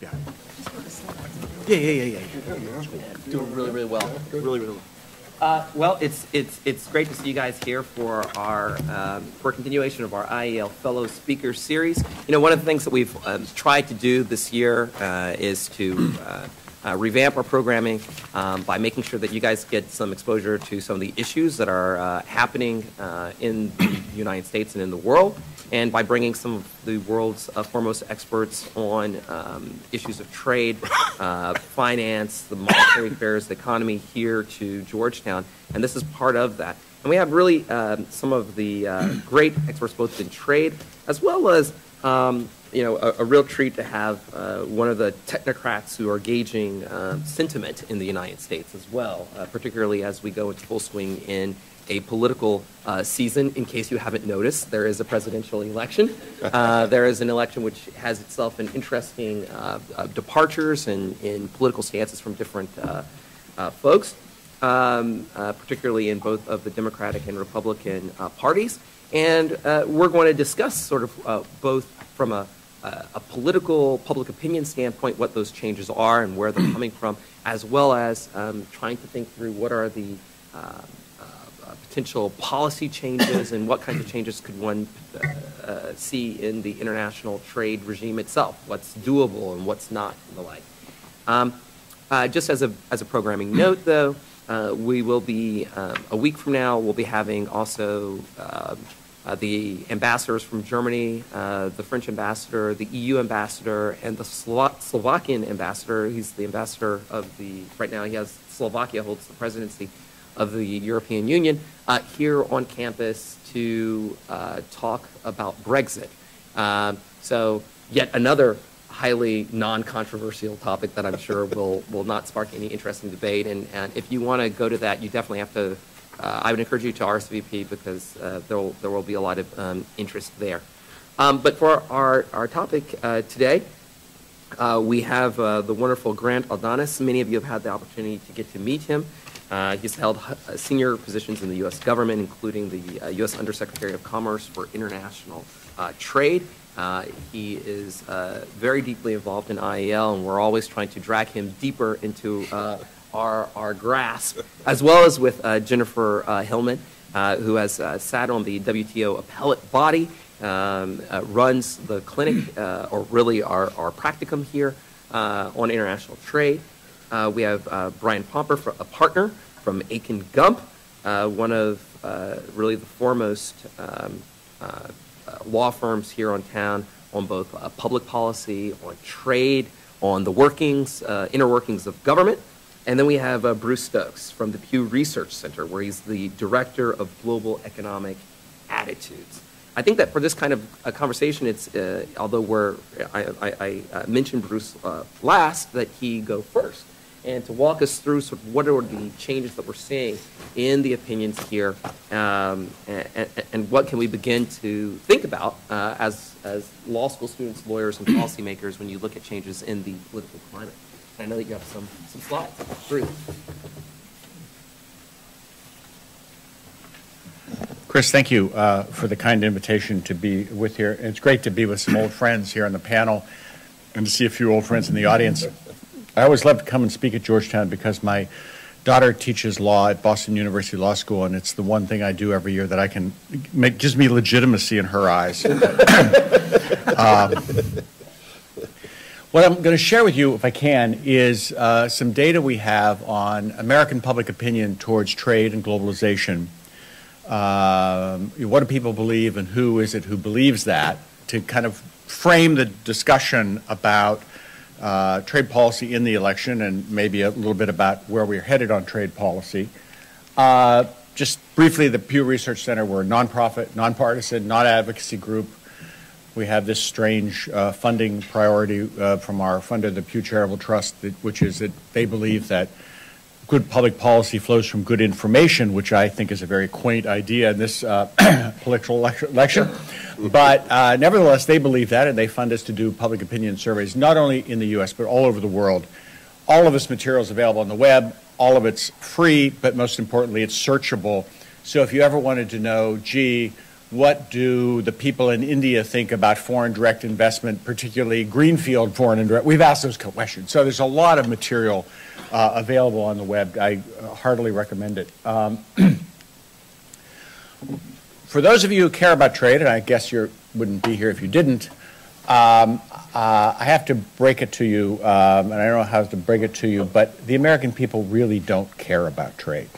Yeah. Yeah, yeah, yeah, yeah. Doing really, really well. Really, really. Uh, well, it's it's it's great to see you guys here for our um, for continuation of our IEL Fellow Speakers series. You know, one of the things that we've um, tried to do this year uh, is to uh, uh, revamp our programming um, by making sure that you guys get some exposure to some of the issues that are uh, happening uh, in the United States and in the world, and by bringing some of the world's uh, foremost experts on um, issues of trade, uh, finance, the monetary affairs, the economy here to Georgetown, and this is part of that. And we have really um, some of the uh, great experts both in trade as well as um, you know, a, a, real treat to have uh, one of the technocrats who are gauging uh, sentiment in the United States as well, uh, particularly as we go into full swing in a political uh, season. In case you haven't noticed, there is a presidential election. Uh, there is an election which has itself an interesting uh, departures and in political stances from different folks, um, particularly in both of the Democratic and Republican parties. And we're going to discuss sort of both from a uh, a political public opinion standpoint what those changes are and where they're coming from, as well as um, trying to think through what are the uh, uh, potential policy changes and what kinds of changes could one uh, see in the international trade regime itself, what's doable and what's not, and the like. Um, uh, just as a, as a programming note, though, uh, we will be, um, a week from now, we'll be having also um, uh, the ambassadors from Germany, uh, the French ambassador, the EU ambassador, and the Slo Slovakian ambassador. He's the ambassador of the, right now he has, Slovakia holds the presidency of the European Union, uh, here on campus to uh, talk about Brexit. Um, so yet another highly non-controversial topic that I'm sure will, will not spark any interesting debate. And, and if you want to go to that, you definitely have to uh, I would encourage you to RSVP because uh, there, will, there will be a lot of um, interest there. Um, but for our, our topic uh, today, uh, we have uh, the wonderful Grant Aldonas. Many of you have had the opportunity to get to meet him. Uh, he's held senior positions in the U.S. government, including the U.S. Undersecretary of Commerce for International Trade. he is very deeply involved in IEL, and we're always trying to drag him deeper into our, our grasp, as well as with uh, Jennifer uh, Hillman, uh, who has uh, sat on the WTO appellate body, um, uh, runs the clinic, uh, or really our, our practicum here on international trade. We have Brian Pomper, a partner from Akin Gump, one of really the foremost um, law firms here on town on both public policy, on trade, on the workings, inner workings of government. And then we have uh, Bruce Stokes from the Pew Research Center, where he's the director of global economic attitudes. I think that for this kind of conversation, it's uh, although we're I, I, I uh, mentioned Bruce uh, last that he go first and to walk us through sort of what are the changes that we're seeing in the opinions here, um, and, and, what can we begin to think about uh, as as law school students, lawyers, and policymakers when you look at changes in the political climate. I know that you have some, some slides. Bruce. Chris, thank you uh, for the kind invitation to be with here. It's great to be with some old friends here on the panel and to see a few old friends in the audience. I always love to come and speak at Georgetown because my daughter teaches law at Boston University Law School, and it's the one thing I do every year that I can make gives me legitimacy in her eyes. um, what I'm going to share with you, if I can, is uh, some data we have on American public opinion towards trade and globalization. Um, what do people believe, and who is it who believes that? To kind of frame the discussion about uh, trade policy in the election and maybe a little bit about where we're headed on trade policy. Uh, just briefly, the Pew Research Center, we're a nonprofit, nonpartisan, non advocacy group we have this strange uh, funding priority uh, from our funder, the Pew Charitable Trust, that, which is that they believe that good public policy flows from good information, which I think is a very quaint idea in this uh, political election. But uh, nevertheless, they believe that, and they fund us to do public opinion surveys, not only in the U.S., but all over the world. All of this material is available on the web. All of it's free, but most importantly, it's searchable. So if you ever wanted to know, gee, what do the people in India think about foreign direct investment, particularly greenfield foreign direct? We've asked those questions. So there's a lot of material uh, available on the web. I uh, heartily recommend it. Um, for those of you who care about trade, and I guess you wouldn't be here if you didn't, um, uh, I have to break it to you, um, and I don't know how to break it to you, but the American people really don't care about trade.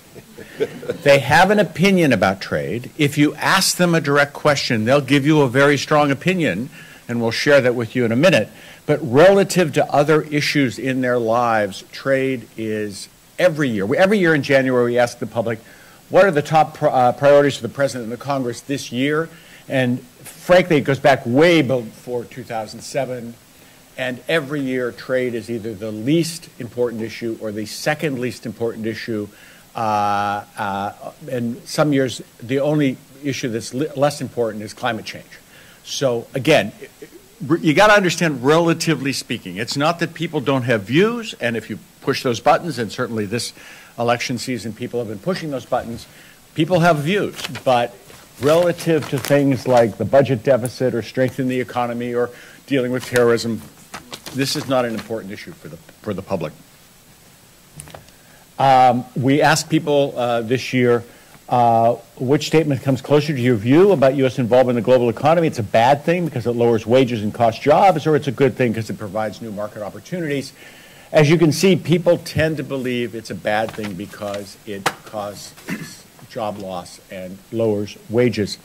They have an opinion about trade. If you ask them a direct question, they'll give you a very strong opinion, and we'll share that with you in a minute. But relative to other issues in their lives, trade is every year. Every year in January, we ask the public, what are the top uh, priorities for the President and the Congress this year? And frankly, it goes back way before 2007. And every year, trade is either the least important issue or the second least important issue. Uh, uh, and some years, the only issue that's less important is climate change. So again, you got to understand, relatively speaking, it's not that people don't have views, and if you push those buttons, and certainly this election season, people have been pushing those buttons, people have views, but relative to things like the budget deficit or strengthening the economy or dealing with terrorism, this is not an important issue for the, for the public. Um, we asked people uh, this year uh, which statement comes closer to your view about U.S. involvement in the global economy. It's a bad thing because it lowers wages and costs jobs, or it's a good thing because it provides new market opportunities. As you can see, people tend to believe it's a bad thing because it causes job loss and lowers wages.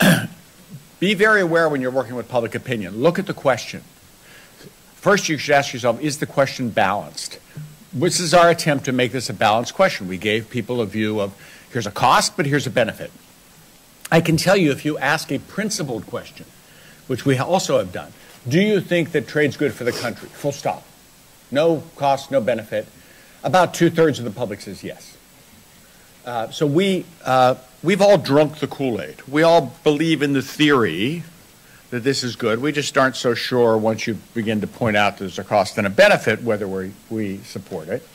Be very aware when you're working with public opinion. Look at the question. First, you should ask yourself, is the question balanced? This is our attempt to make this a balanced question. We gave people a view of here's a cost, but here's a benefit. I can tell you if you ask a principled question, which we also have done, do you think that trade's good for the country? Full stop. No cost, no benefit. About two thirds of the public says yes. Uh, so we, uh, we've all drunk the Kool-Aid. We all believe in the theory that this is good. We just aren't so sure once you begin to point out there's a cost and a benefit whether we, we support it.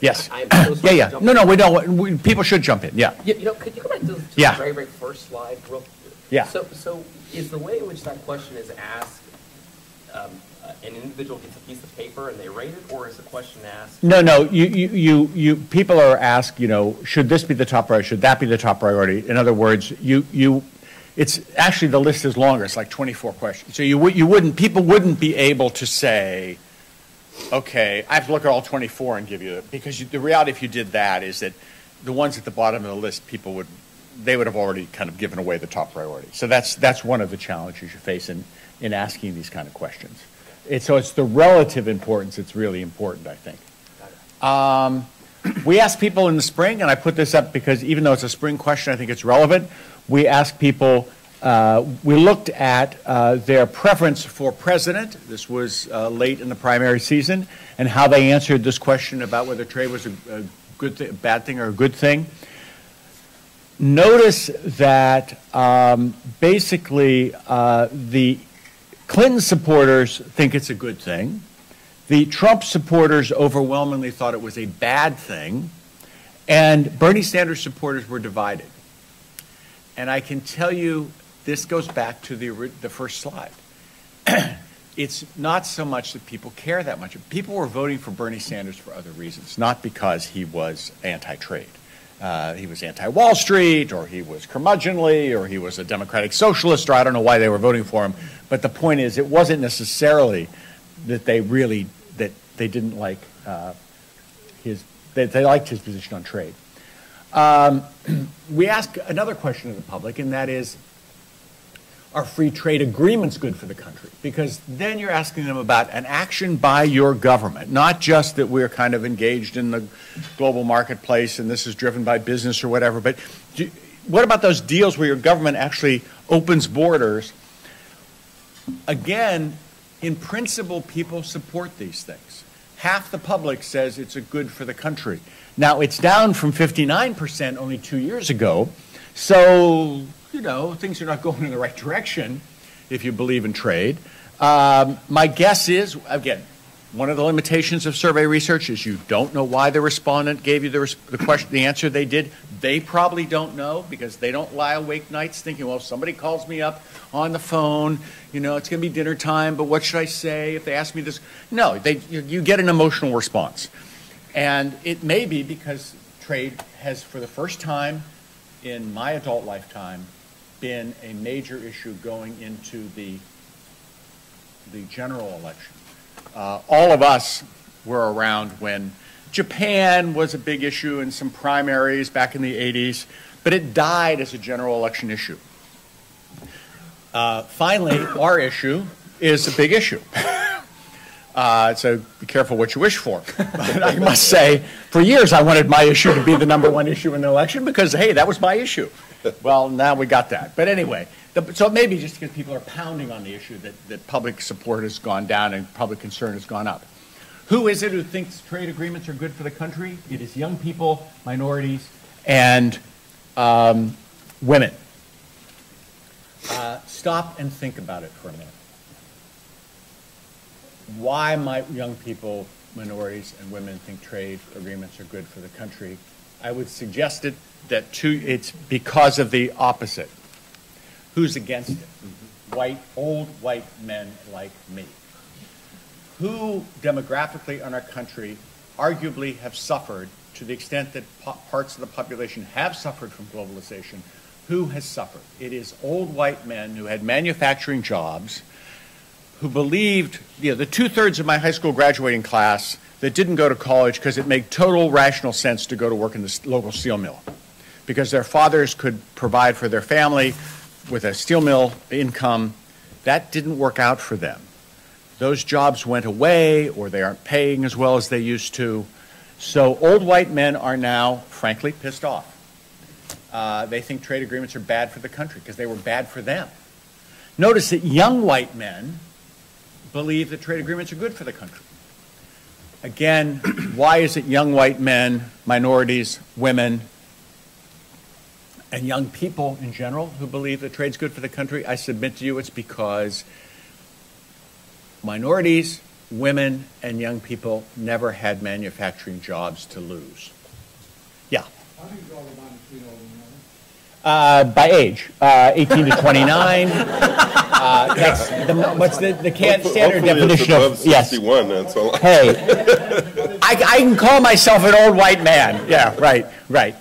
Yes. I'm so Yeah, yeah. No, no, we don't. We, people should jump in. Yeah. You, you know, could you go back to, to Yeah. the very, very first slide? Real, Yeah. So, so is the way in which that question is asked, um, uh, an individual gets a piece of paper and they rate it, or is the question asked? No, no. You, you, you, you, people are asked, you know, should this be the top priority? Should that be the top priority? In other words, you, you, it's actually the list is longer. It's like 24 questions. So you, you wouldn't, people wouldn't be able to say, okay, I have to look at all 24 and give you it. Because you, the reality, if you did that, is that the ones at the bottom of the list, people would, they would have already kind of given away the top priority. So that's, that's one of the challenges you face in, in asking these kind of questions. It's, so it's the relative importance that's really important, I think. Um, we ask people in the spring, and I put this up because even though it's a spring question, I think it's relevant. We asked people, uh, we looked at uh, their preference for president. This was uh, late in the primary season, and how they answered this question about whether trade was a, a good thing, a bad thing, or a good thing. Notice that um, basically uh, the Clinton supporters think it's a good thing. The Trump supporters overwhelmingly thought it was a bad thing. And Bernie Sanders supporters were divided. And I can tell you, this goes back to the, the first slide. it's not so much that people care that much. People were voting for Bernie Sanders for other reasons, not because he was anti trade. Uh, he was anti-Wall Street, or he was curmudgeonly, or he was a democratic socialist, or I don't know why they were voting for him. But the point is, it wasn't necessarily that they really that they didn't like uh, his. They, they liked his position on trade. Um, we ask another question of the public, and that is, are free trade agreements good for the country? Because then you're asking them about an action by your government, not just that we're kind of engaged in the global marketplace and this is driven by business or whatever, but do, what about those deals where your government actually opens borders? Again, in principle, people support these things. Half the public says it's a good for the country. Now, it's down from 59% only two years ago, so you know, things are not going in the right direction if you believe in trade. Um, my guess is, again, One of the limitations of survey research is you don't know why the respondent gave you the, the question, the answer they did. They probably don't know because they don't lie awake nights thinking, well, if somebody calls me up on the phone, you know, it's going to be dinner time, but what should I say if they ask me this? No, they, you, you get an emotional response. And it may be because trade has, for the first time in my adult lifetime, been a major issue going into the, the general election. Uh, all of us were around when Japan was a big issue in some primaries back in the 80s, but it died as a general election issue. Uh, finally, our issue is a big issue. Uh, so be careful what you wish for. But I must say, for years I wanted my issue to be the number one issue in the election because, hey, that was my issue. Well, now we got that. But anyway, the, so maybe just because people are pounding on the issue that, that public support has gone down and public concern has gone up. Who is it who thinks trade agreements are good for the country? It is young people, minorities, and um, women. Uh, stop and think about it for a minute why might young people, minorities, and women think trade agreements are good for the country? I would suggest it that two, it's because of the opposite. Who's against it? Mm-hmm. White, old white men like me. Who demographically in our country arguably have suffered to the extent that po- parts of the population have suffered from globalization? Who has suffered? It is old white men who had manufacturing jobs who believed, you know, the two thirds of my high school graduating class that didn't go to college because it made total rational sense to go to work in the local steel mill because their fathers could provide for their family with a steel mill income. That didn't work out for them. Those jobs went away or they aren't paying as well as they used to. So old white men are now, frankly, pissed off. Uh, they think trade agreements are bad for the country because they were bad for them. Notice that young white men believe that trade agreements are good for the country. Again, why is it young white men, minorities, women, and young people in general who believe that trade's good for the country? I submit to you it's because minorities, women, and young people never had manufacturing jobs to lose. Yeah. How do you draw the line between? Uh, by age, uh, 18 to 29. uh, that's the, what's the, the can, standard Hopefully definition of yes. 61, that's all. Hey, I, I can call myself an old white man. Yeah, right, right.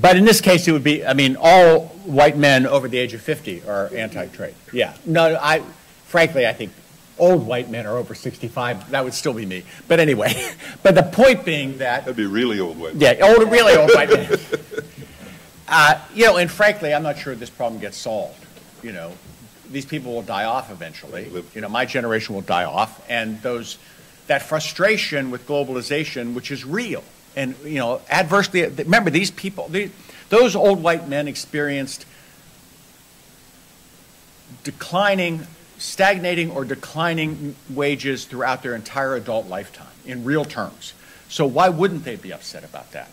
But in this case, it would be. I mean, all white men over the age of 50 are anti-trade. Yeah. No, I, frankly, I think old white men are over 65. That would still be me. But anyway, but the point being that That'd be really old white. yeah, old, really old white men. Uh, you know, and frankly, I'm not sure this problem gets solved. You know, these people will die off eventually. You know, my generation will die off, and those that frustration with globalization, which is real, and you know, adversely. Remember, these people, those old white men experienced declining, stagnating, or declining wages throughout their entire adult lifetime in real terms. So why wouldn't they be upset about that?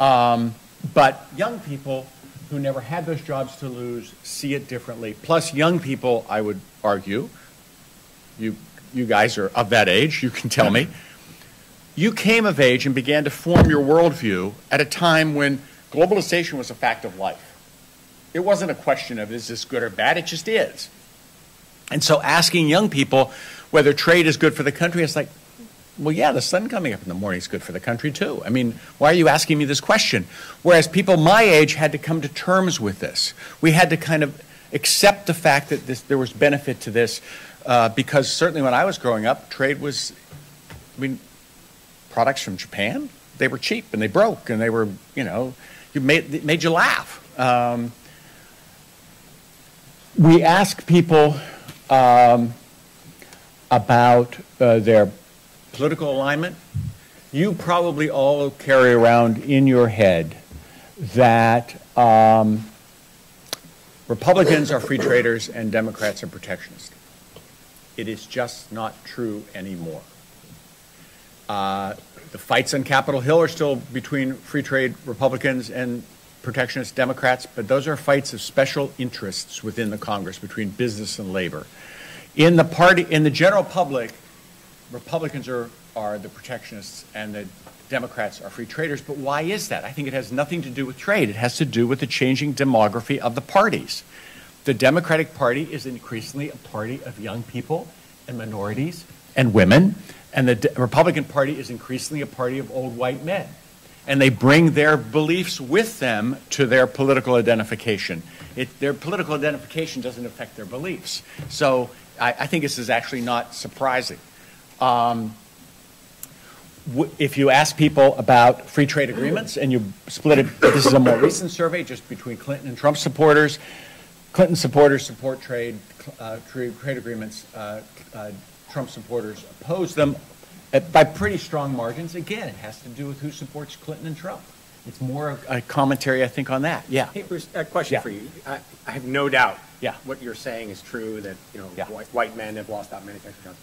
Um, but young people who never had those jobs to lose see it differently. Plus, young people, I would argue, you, you guys are of that age, you can tell me, you came of age and began to form your worldview at a time when globalization was a fact of life. It wasn't a question of is this good or bad, it just is. And so asking young people whether trade is good for the country, it's like, well, yeah, the sun coming up in the morning is good for the country too. I mean, why are you asking me this question? Whereas people my age had to come to terms with this. We had to kind of accept the fact that this, there was benefit to this uh, because certainly when I was growing up, trade was, I mean, products from Japan, they were cheap and they broke and they were, you know, you made, made you laugh. Um, we ask people um, about uh, their political alignment. You probably all carry around in your head that um, Republicans are free traders and Democrats are protectionists. It is just not true anymore. Uh, the fights on Capitol Hill are still between free trade Republicans and protectionist Democrats, but those are fights of special interests within the Congress between business and labor. In the party, in the general public, Republicans are, are the protectionists and the Democrats are free traders. But why is that? I think it has nothing to do with trade. It has to do with the changing demography of the parties. The Democratic Party is increasingly a party of young people and minorities and women, and the De- Republican Party is increasingly a party of old white men. And they bring their beliefs with them to their political identification. It, their political identification doesn't affect their beliefs. So I, I think this is actually not surprising. Um, if you ask people about free trade agreements and you split it, this is a more recent survey just between Clinton and Trump supporters. Clinton supporters support trade, uh, trade, trade agreements. Uh, uh, Trump supporters oppose them uh, by pretty strong margins. Again, it has to do with who supports Clinton and Trump. It's more of a commentary, I think, on that. Yeah. Hey, Bruce, a question Yeah. for you. I, I have no doubt. Yeah. What you're saying is true, that, you know, Yeah. white, white men have lost out manufacturing jobs.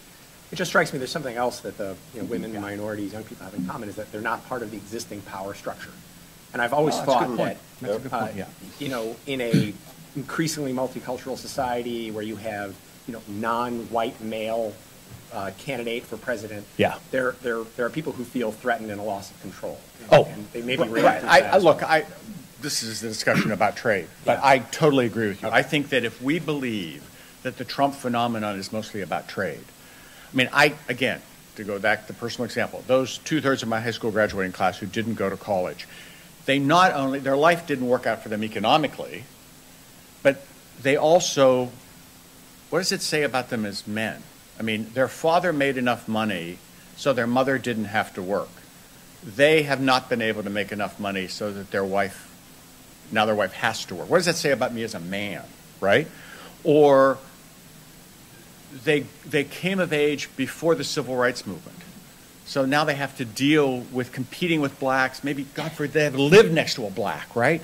It just strikes me there's something else that the, you know, women, minorities, young people have in common is that they're not part of the existing power structure. And I've always Oh, thought that, point. That's a good uh, yeah. you know, in a increasingly multicultural society where you have, you know, non-white male uh, candidate for president. Yeah. There, there, there are people who feel threatened and a loss of control. Oh, And they may be right, reacting I, I, look. I, this is a discussion about trade, but Yeah. I totally agree with you. I think that if we believe that the Trump phenomenon is mostly about trade, I mean, I, again, to go back to the personal example, those two-thirds of my high school graduating class who didn't go to college, they not only, their life didn't work out for them economically, but they also, what does it say about them as men? I mean, their father made enough money so their mother didn't have to work. They have not been able to make enough money so that their wife, now their wife has to work. What does that say about me as a man, right? Or they, they came of age before the civil rights movement. So now they have to deal with competing with blacks. Maybe, God forbid, they have to live next to a black, right?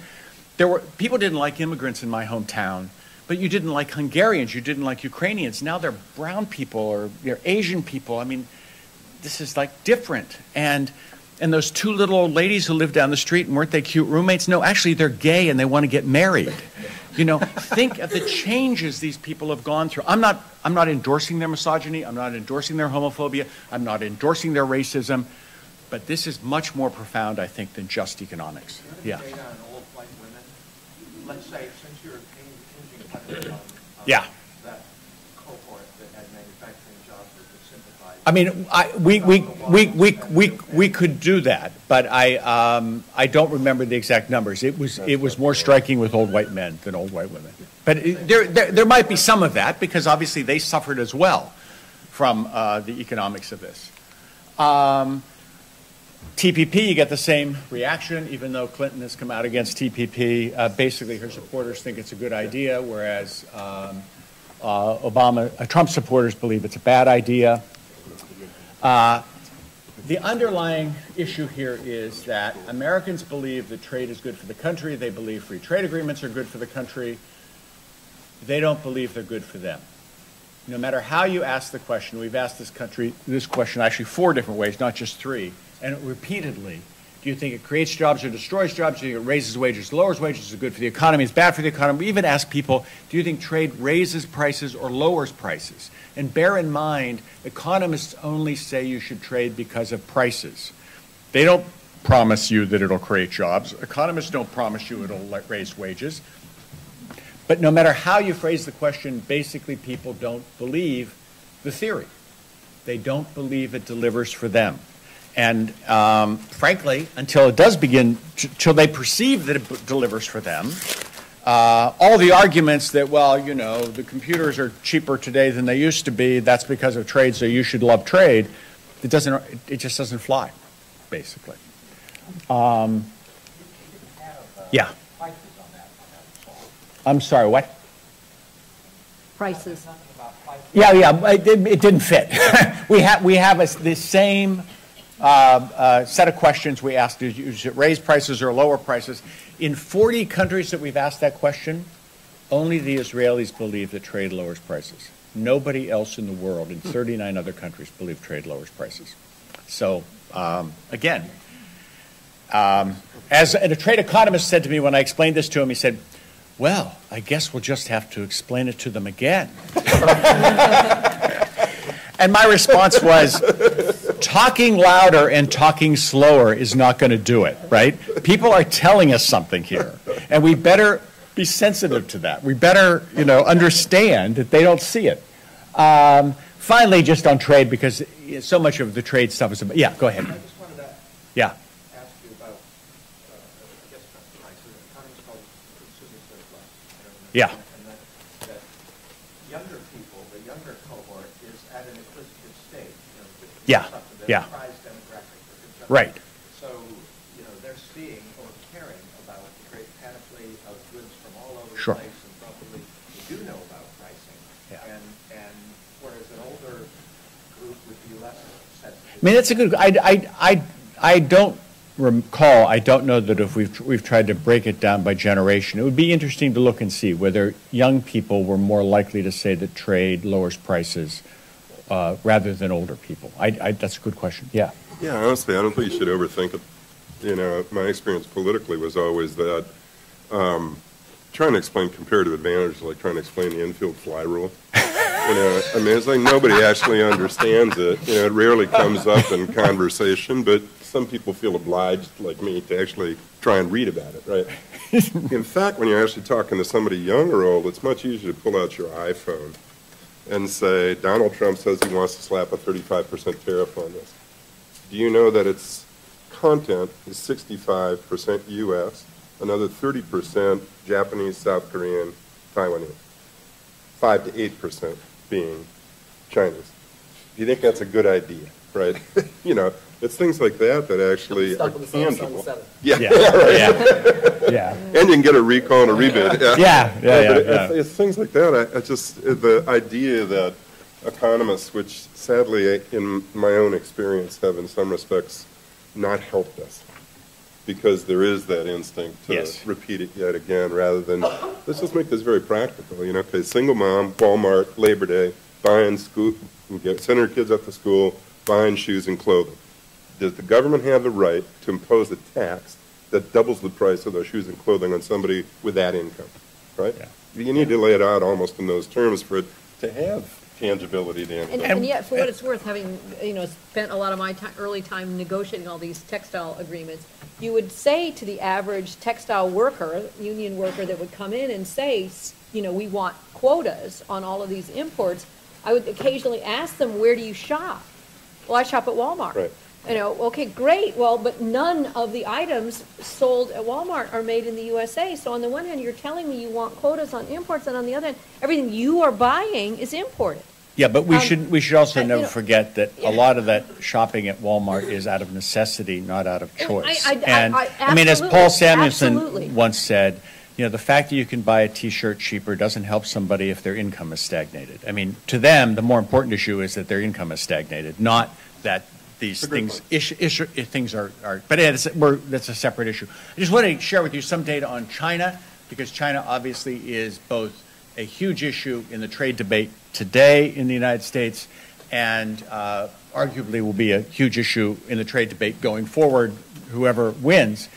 There were people didn't like immigrants in my hometown, but you didn't like Hungarians, you didn't like Ukrainians. Now they're brown people or they're Asian people. I mean, this is like different. And and those two little old ladies who lived down the street and weren't they cute roommates? No, actually they're gay and they want to get married. You know, think of the changes these people have gone through. I'm not I'm not endorsing their misogyny, I'm not endorsing their homophobia, I'm not endorsing their racism, but this is much more profound, I think, than just economics. Yeah. Data on old white women, let's say, since you're heavily on, on Yeah. Um, that cohort that had manufacturing jobs that. I mean, I, we, we, we, we, we, we could do that, but I, um, I don't remember the exact numbers. It was, it was more striking with old white men than old white women. But it- there, there, there might be some of that, because obviously they suffered as well from, uh, the economics of this. Um, TPP, you get the same reaction, even though Clinton has come out against TPP. Uh, basically, her supporters think it's a good idea, whereas, um, uh, Obama, uh, Trump supporters believe it's a bad idea. Uh, The underlying issue here is that Americans believe that trade is good for the country. They believe free trade agreements are good for the country. They don't believe they're good for them. No matter how you ask the question, we've asked this country this question actually four different ways, not just three, and repeatedly. Do you think it creates jobs or destroys jobs? Do you think it raises wages, lowers wages? Is good for the economy? Is bad for the economy? We even ask people, do you think trade raises prices or lowers prices? And bear in mind, economists only say you should trade because of prices. They don't promise you that it'll create jobs. Economists don't promise you it'll raise wages. But no matter how you phrase the question, basically people don't believe the theory. They don't believe it delivers for them. And um, frankly, until it does begin, till they perceive that it b- delivers for them, uh, all the arguments that, well, you know, the computers are cheaper today than they used to be, that's because of trade, so you should love trade, it doesn't, it- it just doesn't fly, basically. Um, Yeah. I'm sorry, what? prices. Yeah, yeah, it didn't, it didn't fit. We have, we have a the same uh, uh, set of questions we asked, is is it raise prices or lower prices? In 40 countries that we've asked that question, only the Israelis believe that trade lowers prices. Nobody else in the world, in 39 other countries, believe trade lowers prices. So, um, again, um, as a trade economist said to me when I explained this to him, he said, well, I guess we'll just have to explain it to them again. And my response was, talking louder and talking slower is not going to do it, right? People are telling us something here, and we better be sensitive to that. We better, you know, understand that they don't see it. Um, finally, just on trade, because so much of the trade stuff is about, yeah, go ahead. I just wanted to Yeah, ask you about, uh, I guess, prices, accounting's called consumer surplus. you know, Yeah. And that, that younger people, the younger cohort is at an acquisitive state, you know. with Yeah, yeah. Their demographic for consumption. Right. So, you know, they're seeing or caring about the great panoply of goods from all over the Sure. place and probably they do know about pricing. Yeah. And, and whereas an older group would be less sensitive. I mean, that's a good, I, I, I, I don't recall, I don't know that if we've, we've tried to break it down by generation. It would be interesting to look and see whether young people were more likely to say that trade lowers prices uh, rather than older people. I, I, that's a good question, yeah. Yeah, honestly, I don't think you should overthink it. You know, my experience politically was always that um, trying to explain comparative advantage is like trying to explain the infield fly rule. You know, I mean, it's like nobody actually understands it. You know, it rarely comes up in conversation, but some people feel obliged, like me, to actually try and read about it, right? In fact, when you're actually talking to somebody young or old, it's much easier to pull out your iPhone and say, Donald Trump says he wants to slap a 35% tariff on this. Do you know that its content is 65% U.S., another 30% Japanese, South Korean, Taiwanese, 5 to 8% being Chinese? Do you think that's a good idea, right? You know, it's things like that that actually are Stuck with the Samsung tangible. 7. Yeah, Yeah, right. yeah, yeah, And you can get a recall and a rebid. yeah, yeah, but yeah, it's, yeah. it's things like that. I, I just the idea that economists, which sadly in my own experience have in some respects not helped us, because there is that instinct to Yes. repeat it yet again, rather than let's just make this very practical. You know, okay, single mom, Walmart, Labor Day, buying school, get sending her kids up to school, buying shoes and clothing. Does the government have the right to impose a tax that doubles the price of their shoes and clothing on somebody with that income, right? Yeah. You need to lay it out almost in those terms for it to have tangibility to And, and yet, for what it's worth, having, you know, spent a lot of my ti- early time negotiating all these textile agreements, you would say to the average textile worker, union worker that would come in and say, s- you know, we want quotas on all of these imports, I would occasionally ask them, where do you shop? Well, I shop at Walmart. Right. You know, okay, great, well, but none of the items sold at Walmart are made in the USA. So on the one hand, you're telling me you want quotas on imports, and on the other hand, everything you are buying is imported. Yeah, but we Um, should, we should also uh, you never know- forget that Yeah. a lot of that shopping at Walmart is out of necessity, not out of choice. I- I- And, I- I mean, as Paul Samuelson absolutely. once said, you know, the fact that you can buy a T-shirt cheaper doesn't help somebody if their income is stagnated. I mean, to them, the more important issue is that their income is stagnated, not that these things, point. issue, issue, eh, things are, are, but it's, we're, that's a separate issue. I just want to share with you some data on China, because China obviously is both a huge issue in the trade debate today in the United States, and uh, arguably will be a huge issue in the trade debate going forward, whoever wins.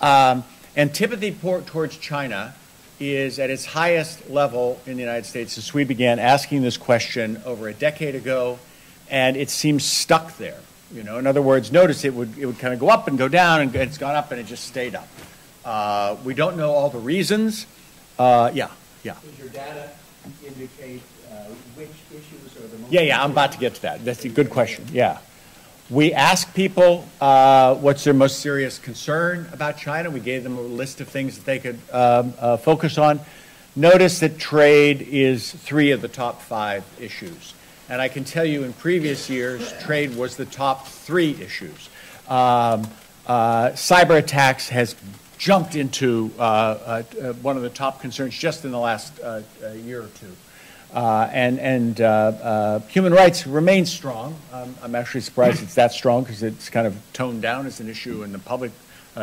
Um, antipathy towards China is at its highest level in the United States since we began asking this question over a decade ago, and it seems stuck there. You know, in other words, notice it would it would kind of go up and go down, and it's gone up and it just stayed up. Uh, we don't know all the reasons. Uh, yeah, yeah, Does your data indicate uh, which issues are the most? yeah, yeah. I'm about to get to that. That's a good question. Yeah. We asked people uh, what's their most serious concern about China. We gave them a list of things that they could um, uh, focus on. Notice that trade is three of the top five issues. And I can tell you in previous years, trade was the top three issues. Um, uh, cyber attacks has jumped into uh, uh, uh, one of the top concerns just in the last uh, uh, year or two. And and human rights remain strong. Um, I'm actually surprised it's that strong because it's kind of toned down as an issue in the public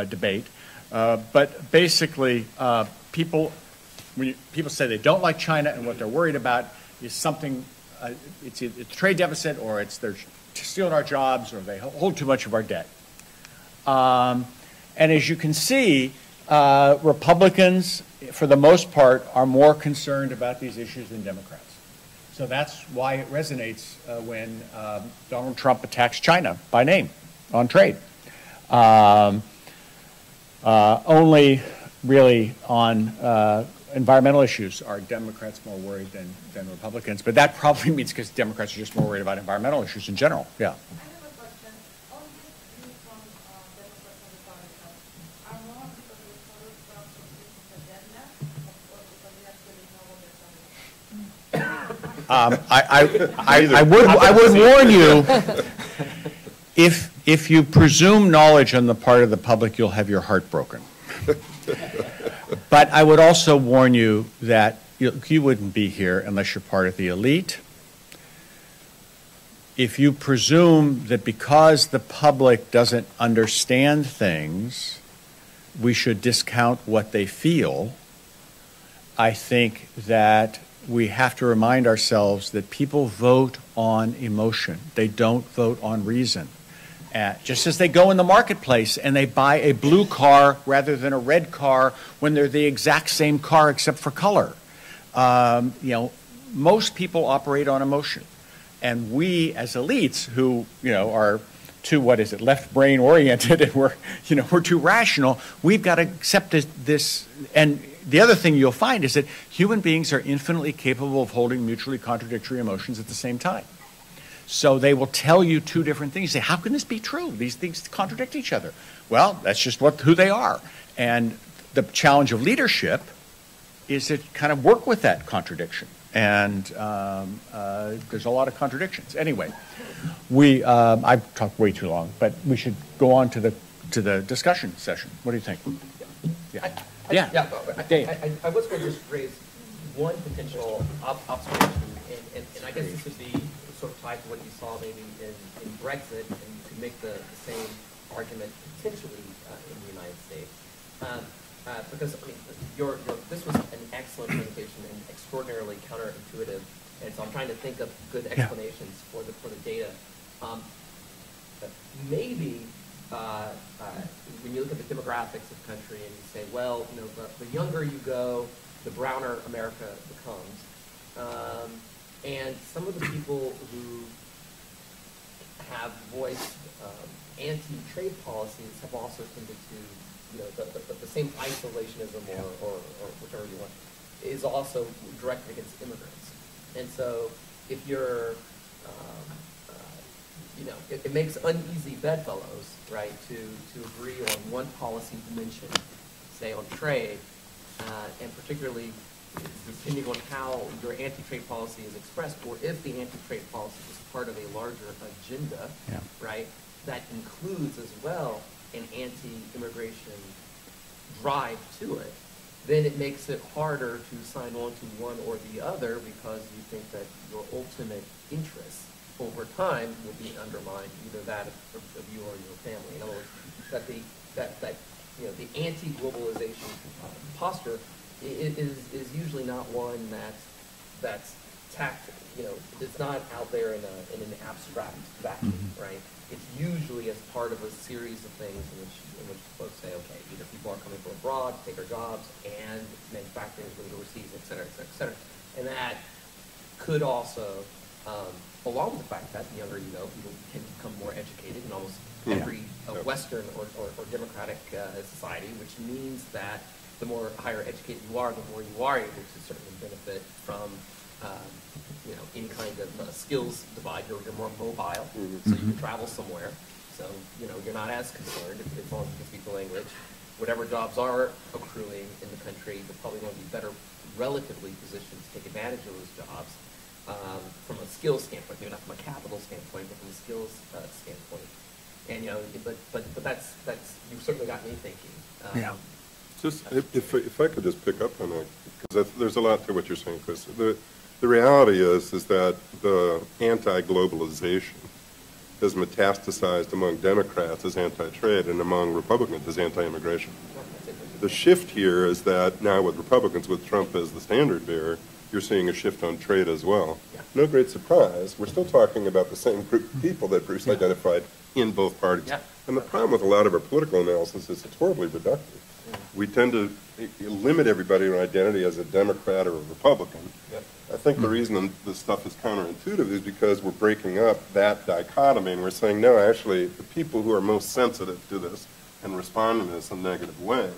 debate. But basically, people when you, people say they don't like China and what they're worried about is something. Uh, it's, a trade deficit, or it's they're stealing our jobs, or they hold too much of our debt. Um, and as you can see, uh, Republicans, for the most part, are more concerned about these issues than Democrats. So that's why it resonates uh, when um, Donald Trump attacks China by name on trade. Um, uh, Only really on uh, environmental issues are Democrats more worried than, than Republicans, but that probably means because Democrats are just more worried about environmental issues in general, yeah. I have a question. All these views from uh, Democrats and Republicans are more because they follow Trump's business agenda or because they actually know what they're doing? Um, I, I, I, I would, I would warn you, if, if you presume knowledge on the part of the public, you'll have your heart broken. But I would also warn you that you, wouldn't be here unless you're part of the elite. If you presume that because the public doesn't understand things, we should discount what they feel, I think that we have to remind ourselves that people vote on emotion. They don't vote on reason. Uh, just as they go in the marketplace and they buy a blue car rather than a red car when they're the exact same car except for color. Um, you know, most people operate on emotion. And we as elites who, you know, are too, what is it, left brain oriented and we're, you know, we're too rational, we've got to accept this. And the other thing you'll find is that human beings are infinitely capable of holding mutually contradictory emotions at the same time. So they will tell you two different things. You say, how can this be true? These things contradict each other. Well, that's just what, who they are. And the challenge of leadership is to kind of work with that contradiction. And um, uh, there's a lot of contradictions. Anyway, we, um, I've talked way too long, but we should go on to the, to the discussion session. What do you think? Yeah. I- Yeah. Yeah, I- Dave. I, I, I was going to just raise one potential ob- observation, and, and, and I guess this would be sort of tied to what you saw maybe in, in Brexit, and you could make the, the same argument potentially uh, in the United States. Um, uh, because, I mean, your, your, this was an excellent presentation and extraordinarily counterintuitive, and so I'm trying to think of good explanations for the, for the data. Um, maybe uh, uh, when you look at the demographics of the country and you say, well, you know, the, the younger you go, the browner America becomes. Um, and some of the people who have voiced um, anti-trade policies have also tended to, you know, the, the, the same isolationism or, or, or whichever you want, is also directed against immigrants. And so if you're, um, uh, you know, it, it makes uneasy bedfellows, right, to, to agree on one policy dimension, say on trade, uh, and particularly depending on how your anti-trade policy is expressed, or if the anti-trade policy is part of a larger agenda, Yeah. right, that includes as well an anti-immigration drive to it, then it makes it harder to sign on to one or the other because you think that your ultimate interests over time will be undermined, either that of, of you or your family. In other words, that the that that you know the anti-globalization posture is is usually not one that's that's tact you know it's not out there in a in an abstract vacuum, right? It's usually as part of a series of things in which in which folks say, okay, either people are coming from abroad, to take our jobs, and manufacturing is moving overseas, et cetera, et cetera, et cetera. And that could also, um, along with the fact that the younger you go, people tend to become more educated in almost Yeah. every uh, Western or, or, or democratic uh, society, which means that the more higher educated you are, the more you are able to certainly benefit from, um, you know, any kind of uh, skills divide. You're, you're more mobile, so you can travel somewhere. So, you know, you're not as concerned if, as long as you can speak the language. Whatever jobs are accruing in the country, you're probably going to be better relatively positioned to take advantage of those jobs um, from a skills standpoint, maybe not from a capital standpoint, but from a skills uh, standpoint. And, you know, but, but, but that's, that's, you've certainly got me thinking. Um, Yeah. Just, if, if if I could just pick up on that, because there's a lot to what you're saying, Chris. The, the reality is, is that the anti-globalization has metastasized among Democrats as anti-trade and among Republicans as anti-immigration. The shift here is that now with Republicans, with Trump as the standard bearer, you're seeing a shift on trade as well. Yeah. No great surprise, we're still talking about the same group of people that Bruce identified in both parties. Yeah. And the problem with a lot of our political analysis is it's horribly reductive. We tend to limit everybody to identity as a Democrat or a Republican. Yep. I think the reason this stuff is counterintuitive is because we're breaking up that dichotomy and we're saying, no, actually, the people who are most sensitive to this and respond to this in a negative way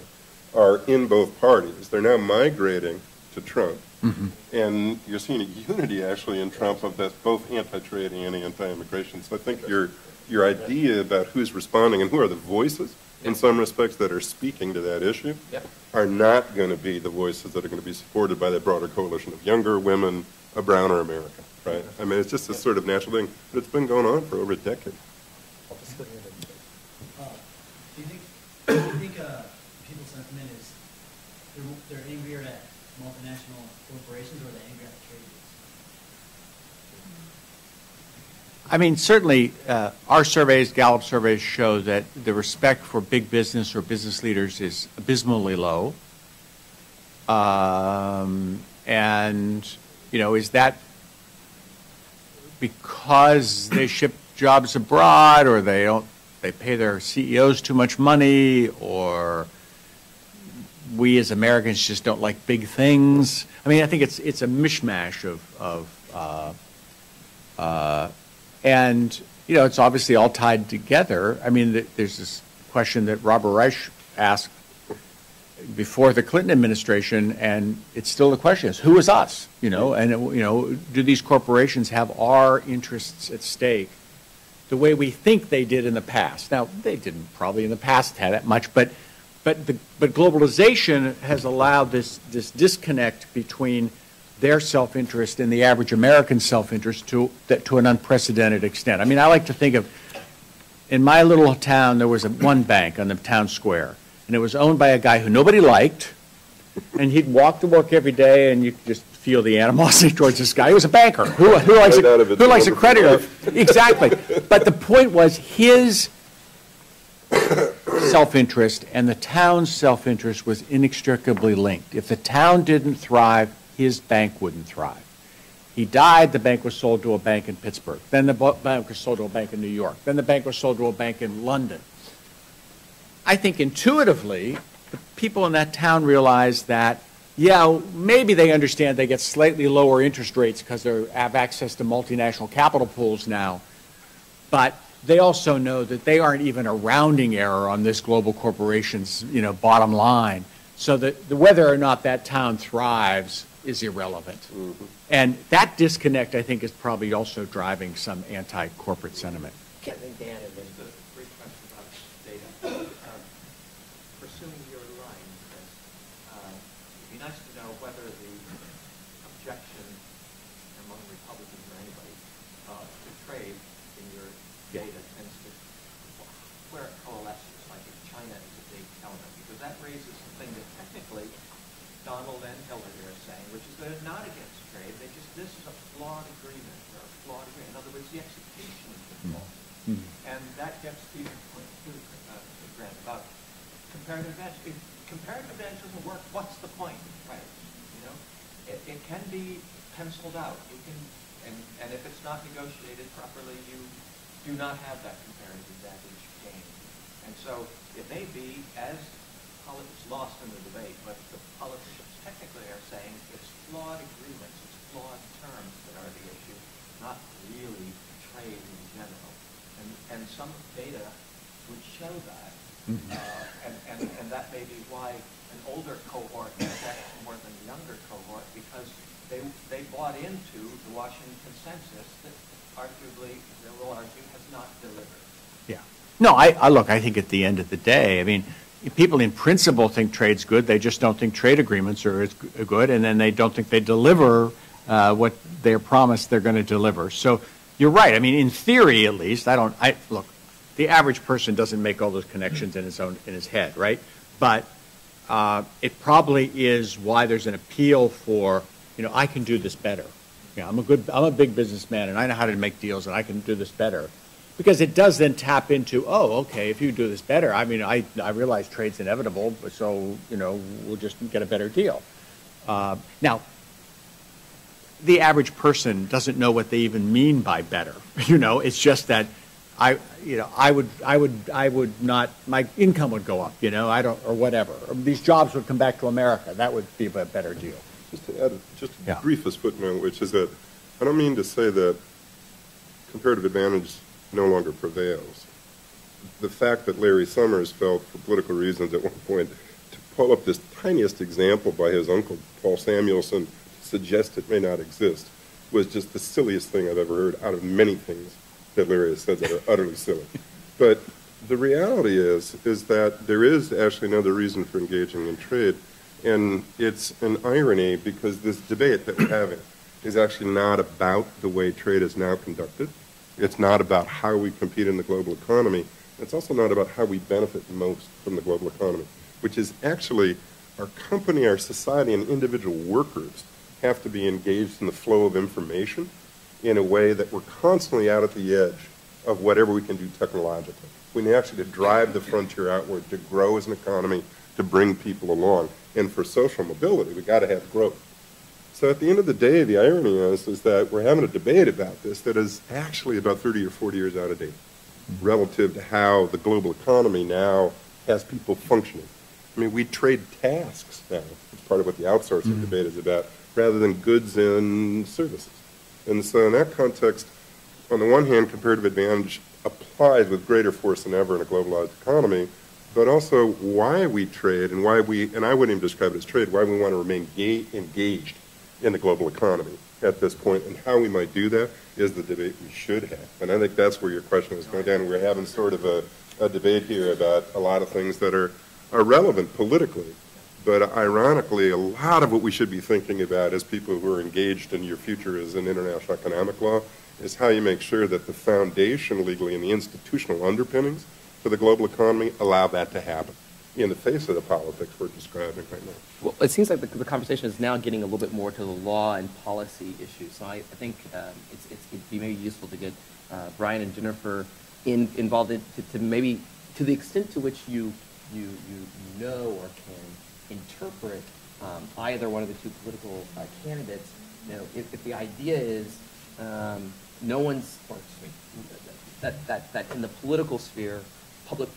are in both parties. They're now migrating to Trump. Mm-hmm. And you're seeing a unity actually in Trump of that's both anti-trade and anti-immigration. So I think your, your idea about who's responding and who are the voices in some respects that are speaking to that issue Yep. are not going to be the voices that are going to be supported by that broader coalition of younger women, a browner America, right? I mean, it's just a sort of natural thing, but it's been going on for over a decade. Uh, Do you think, do you think, uh, people's sentiment is, they're, they're angrier at multinational corporations or they're angry at the trade unions? I mean, certainly, uh, our surveys, Gallup surveys show that the respect for big business or business leaders is abysmally low. Um, And, you know, is that because they ship jobs abroad, or they don't, they pay their CEOs too much money, or we as Americans just don't like big things? I mean, I think it's, it's a mishmash of, of, uh, uh, and, you know, it's obviously all tied together. I mean, th- there's this question that Robert Reich asked before the Clinton administration, and it's still the question is, who is us? You know, and, you know, do these corporations have our interests at stake the way we think they did in the past? Now, they didn't probably in the past have that much, but, but, the, but globalization has allowed this, this disconnect between their self-interest and the average American self-interest to, that, to an unprecedented extent. I mean, I like to think of, in my little town, there was a, one bank on the town square, and it was owned by a guy who nobody liked, and he'd walk to work every day, and you could just feel the animosity towards this guy. He was a banker. Who, who likes Right a, who likes a creditor? Exactly. But the point was his self-interest and the town's self-interest was inextricably linked. If the town didn't thrive, his bank wouldn't thrive. He died, the bank was sold to a bank in Pittsburgh. Then the bank was sold to a bank in New York. Then the bank was sold to a bank in London. I think intuitively, the people in that town realize that, yeah, maybe they understand they get slightly lower interest rates because they have access to multinational capital pools now. But they also know that they aren't even a rounding error on this global corporation's, you know, bottom line. So that whether or not that town thrives is irrelevant. Mm-hmm. And that disconnect, I think, is probably also driving some anti-corporate sentiment. I think Dan, it was the great question about data. Um, Pursuing your line, Chris, uh, it'd be nice to know whether the objection among Republicans or anybody uh, to trade in your data tends to, where it coalesces, like if China is a big element, because that raises the thing that technically Donald and Hillary are saying, which is they're not against trade, they just, this is a flawed agreement, or a flawed agreement. In other words, the execution is the flaw. And that gets to your point too, uh, Mr. Grant, about comparative advantage. If comparative advantage doesn't work, what's the point of trade? You know, it, it can be penciled out. You can, and, and if it's not negotiated properly, you do not have that comparative advantage gained. And so it may be as politics lost in the debate, but the politicians technically are saying it's flawed agreements, it's flawed terms that are the issue, not really trade in general. And, and some data would show that. Uh, and, and, and that may be why an older cohort rejects more than a younger cohort, because they, they bought into the Washington consensus that arguably, they will argue, has not delivered. Yeah. No, I, I, look, I think at the end of the day, I mean, people in principle think trade's good, they just don't think trade agreements are as good, and then they don't think they deliver uh, what they're promised they're going to deliver. So you're right, I mean, in theory at least, I don't, I, look, the average person doesn't make all those connections in his own, in his head, right? But uh, it probably is why there's an appeal for, you know, I can do this better. You know, I'm a good, I'm a big businessman, and I know how to make deals, and I can do this better. Because it does then tap into, oh, okay, if you do this better, I mean, I, I realize trade's inevitable, but so, you know, we'll just get a better deal. Uh, Now, the average person doesn't know what they even mean by better. You know, it's just that I, you know, I would, I would, I would not, my income would go up, you know, I don't, or whatever. Or These jobs would come back to America. That would be a better deal. Just to add, just Yeah. a briefest footnote, which is that, I don't mean to say that comparative advantage no longer prevails. The fact that Larry Summers felt, for political reasons at one point, to pull up this tiniest example by his uncle, Paul Samuelson, to suggest it may not exist, was just the silliest thing I've ever heard out of many things that Larry has said that are utterly silly. But the reality is, is that there is actually another reason for engaging in trade, and it's an irony because this debate that we're having is actually not about the way trade is now conducted. It's not about how we compete in the global economy. It's also not about how we benefit most from the global economy, which is actually our company, our society, and individual workers have to be engaged in the flow of information in a way that we're constantly out at the edge of whatever we can do technologically. We need actually to drive the frontier outward, to grow as an economy, to bring people along. And for social mobility, we've got to have growth. So at the end of the day, the irony is, is that we're having a debate about this that is actually about 30 or 40 years out of date relative to how the global economy now has people functioning. I mean, we trade tasks now. It's part of what the outsourcing mm-hmm. debate is about, rather than goods and services. And so in that context, on the one hand, comparative advantage applies with greater force than ever in a globalized economy, but also why we trade and why we, and I wouldn't even describe it as trade, why we want to remain ga- engaged in the global economy at this point, and how we might do that is the debate we should have. And I think that's where your question is going down. We're having sort of a, a debate here about a lot of things that are, are relevant politically, but ironically, a lot of what we should be thinking about as people who are engaged in your future as in international economic law is how you make sure that the foundation legally and the institutional underpinnings for the global economy allow that to happen in the face of the politics we're describing right now. Well, it seems like the, the conversation is now getting a little bit more to the law and policy issues. So I, I think um, it's, it's, it'd be maybe useful to get uh, Brian and Jennifer in, involved in, to, to maybe, to the extent to which you, you, you know or can interpret um, either one of the two political uh, candidates, you know, if, if the idea is um, no one's, or excuse me, that, that, that in the political sphere, public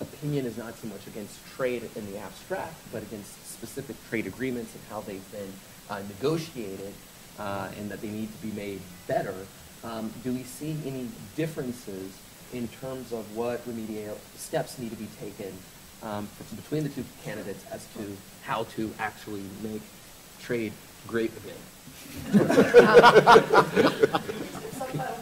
opinion is not so much against trade in the abstract, but against specific trade agreements and how they've been uh, negotiated uh, and that they need to be made better. Um, do we see any differences in terms of what remedial steps need to be taken um, between the two candidates as to how to actually make trade great again?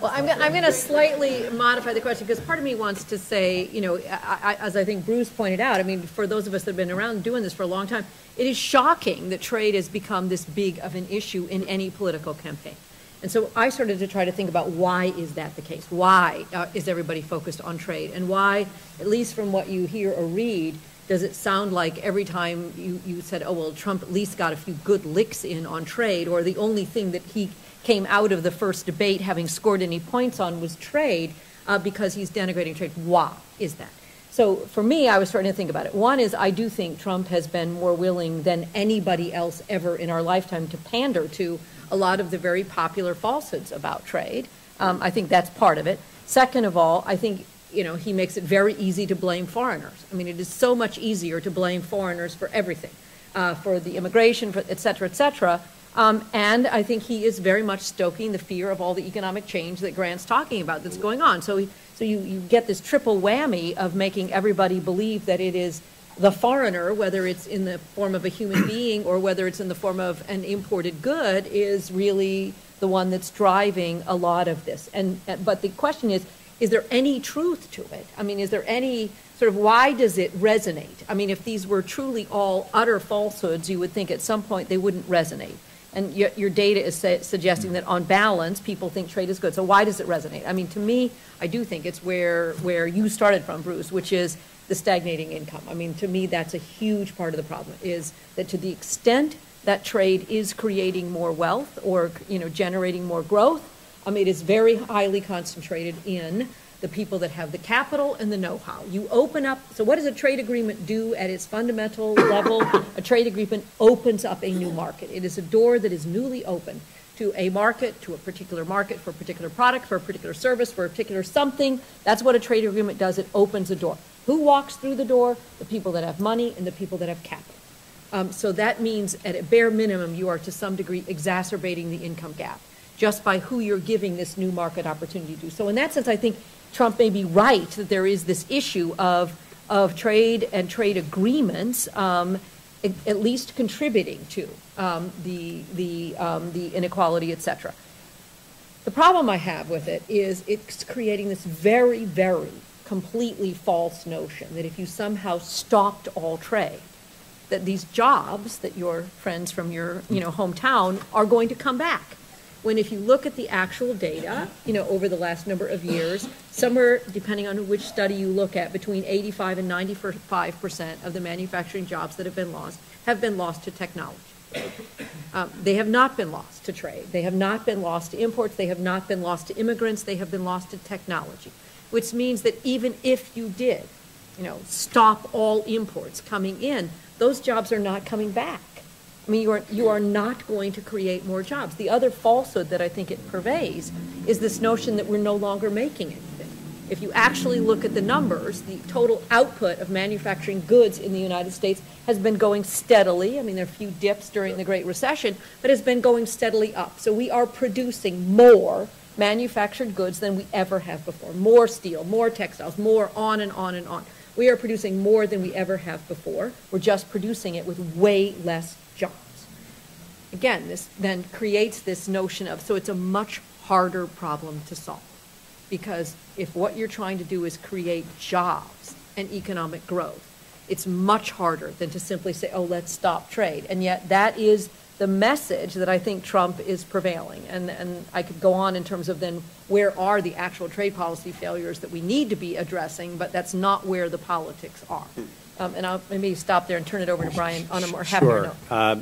Well, I'm, I'm going to slightly modify the question, because part of me wants to say, you know, I, I, as I think Bruce pointed out, I mean, for those of us that have been around doing this for a long time, it is shocking that trade has become this big of an issue in any political campaign. And so I started to try to think about why is that the case? Why uh, is everybody focused on trade? And why, at least from what you hear or read, does it sound like every time you, you said, oh, well, Trump at least got a few good licks in on trade, or the only thing that he came out of the first debate having scored any points on was trade uh, because he's denigrating trade. Why is that? So for me, I was starting to think about it. One is I do think Trump has been more willing than anybody else ever in our lifetime to pander to a lot of the very popular falsehoods about trade. Um, I think that's part of it. Second of all, I think you know he makes it very easy to blame foreigners. I mean, it is so much easier to blame foreigners for everything, uh, for the immigration, for et cetera, et cetera. Um, and I think he is very much stoking the fear of all the economic change that Grant's talking about that's going on. So, so you, you get this triple whammy of making everybody believe that it is the foreigner, whether it's in the form of a human being or whether it's in the form of an imported good, is really the one that's driving a lot of this. And uh, but the question is, is there any truth to it? I mean, is there any sort of why does it resonate? I mean, if these were truly all utter falsehoods, you would think at some point they wouldn't resonate. And your, your data is suggesting that on balance, people think trade is good. So why does it resonate? I mean, to me, I do think it's where, where you started from, Bruce, which is the stagnating income. I mean, to me, that's a huge part of the problem, is that to the extent that trade is creating more wealth or, you know, generating more growth, um, it is very highly concentrated in the people that have the capital and the know-how. You open up, so what does a trade agreement do at its fundamental level? A trade agreement opens up a new market. It is a door that is newly opened to a market, to a particular market for a particular product, for a particular service, for a particular something. That's what a trade agreement does. It opens a door. Who walks through the door? The people that have money and the people that have capital. Um, So that means, at a bare minimum, you are to some degree exacerbating the income gap, just by who you're giving this new market opportunity to. So in that sense, I think Trump may be right that there is this issue of, of trade and trade agreements um, at least contributing to um, the, the, um, the inequality, et cetera. The problem I have with it is it's creating this very, very completely false notion that if you somehow stopped all trade, that these jobs that your friends from your, you know, hometown are going to come back. When if you look at the actual data, you know, over the last number of years, somewhere, depending on which study you look at, between 85 and 95 percent of the manufacturing jobs that have been lost have been lost to technology. Um, They have not been lost to trade. They have not been lost to imports. They have not been lost to immigrants. They have been lost to technology, which means that even if you did, you know, stop all imports coming in, those jobs are not coming back. I mean, you are, you are not going to create more jobs. The other falsehood that I think it purveys is this notion that we're no longer making anything. If you actually look at the numbers, the total output of manufacturing goods in the United States has been going steadily. I mean, there are a few dips during the Great Recession, but has been going steadily up. So we are producing more manufactured goods than we ever have before. More steel, more textiles, more on and on and on. We are producing more than we ever have before. We're just producing it with way less jobs. Again, this then creates this notion of, so it's a much harder problem to solve. Because if what you're trying to do is create jobs and economic growth, it's much harder than to simply say, oh, let's stop trade. And yet that is the message that I think Trump is prevailing. And, and I could go on in terms of then where are the actual trade policy failures that we need to be addressing, but that's not where the politics are. Um, and I'll maybe stop there and turn it over to Brian on a more happier Sure. note. Uh,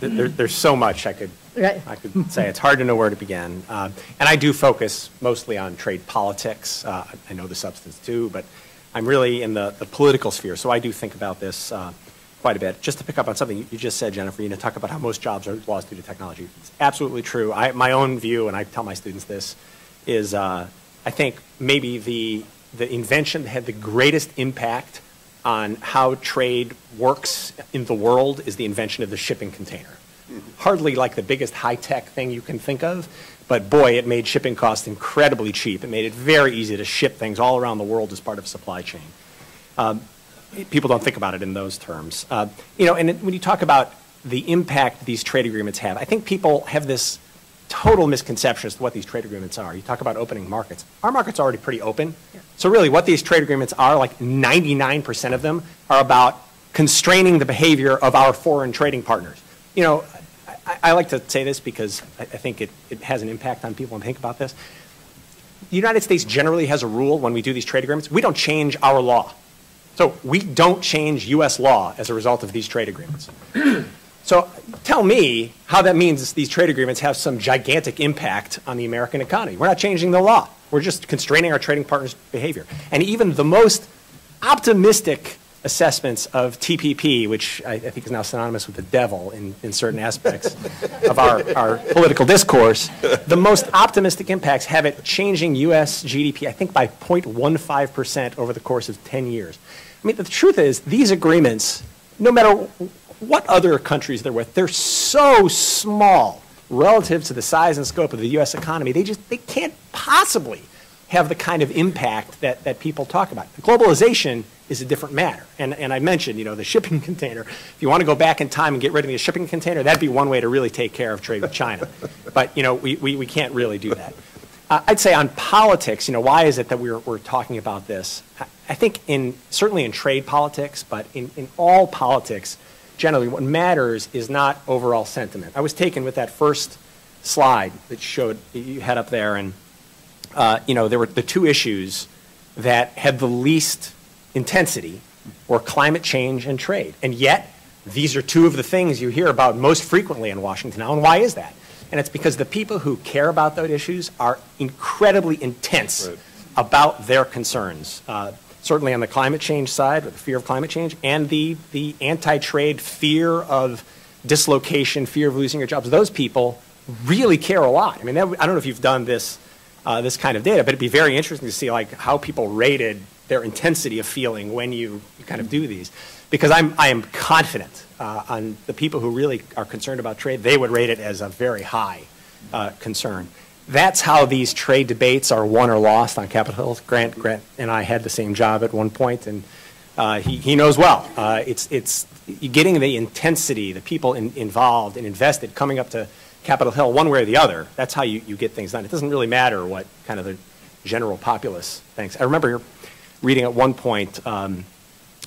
there- There's so much I could, Right. I could say. It's hard to know where to begin. Uh, And I do focus mostly on trade politics. Uh, I know the substance too, but I'm really in the the political sphere, so I do think about this uh, quite a bit. Just to pick up on something you- just said, Jennifer, you know, talk about how most jobs are lost due to technology. It's absolutely true. I, my own view, and I tell my students this, is uh, I think maybe the, the invention that had the greatest impact on how trade works in the world is the invention of the shipping container. Hardly like the biggest high-tech thing you can think of, but boy, it made shipping costs incredibly cheap. It made it very easy to ship things all around the world as part of a supply chain. Um, people don't think about it in those terms. Uh, you know, and it- when you talk about the impact these trade agreements have, I think people have this total misconception as to what these trade agreements are. You talk about opening markets. Our market's already pretty open. So really, what these trade agreements are, like 99% of them, are about constraining the behavior of our foreign trading partners. You know, I, I like to say this because I, I think it, it has an impact on people and think about this. The United States generally has a rule when we do these trade agreements, we don't change our law. So we don't change U.S. law as a result of these trade agreements. So tell me how that means these trade agreements have some gigantic impact on the American economy. We're not changing the law. We're just constraining our trading partners' behavior. And even the most optimistic assessments of TPP, which I, I think is now synonymous with the devil in, in certain aspects of our, our political discourse, the most optimistic impacts have it changing U.S. GDP, I think, by 0.15% over the course of 10 years. I mean, the truth is, these agreements, no matter what other countries they're with, they're so small relative to the size and scope of the U.S. economy. They just they can't possibly have the kind of impact that, that people talk about. Globalization is a different matter. And, and I mentioned, you know, the shipping container. If you want to go back in time and get rid of the shipping container, that'd be one way to really take care of trade with China. But, you know, we, we, we can't really do that. Uh, I'd say on politics, you know, why is it that we're, we're talking about this? I, think in, certainly in trade politics, but in, in all politics, generally what matters is not overall sentiment. I was taken with that first slide that showed, you had up there, and, uh, you know, there were the two issues that had the least intensity were climate change and trade. And yet, these are two of the things you hear about most frequently in Washington now. And why is that? And it's because the people who care about those issues are incredibly intense Right. about their concerns. Uh, certainly on the climate change side, with the fear of climate change, and the, the anti-trade fear of dislocation, fear of losing your jobs. Those people really care a lot. I mean, that, I don't know if you've done this, uh, this kind of data, but it'd be very interesting to see like how people rated their intensity of feeling when you, you kind of do these. Because I'm, I am confident uh, on the people who really are concerned about trade, they would rate it as a very high uh, concern. That's how these trade debates are won or lost on Capitol Hill. Grant, Grant and I had the same job at one point, and uh, he, he knows well. Uh, it's, it's getting the intensity, the people in, involved and invested coming up to Capitol Hill one way or the other. That's how you, you get things done. It doesn't really matter what kind of the general populace thinks. I remember reading at one point um,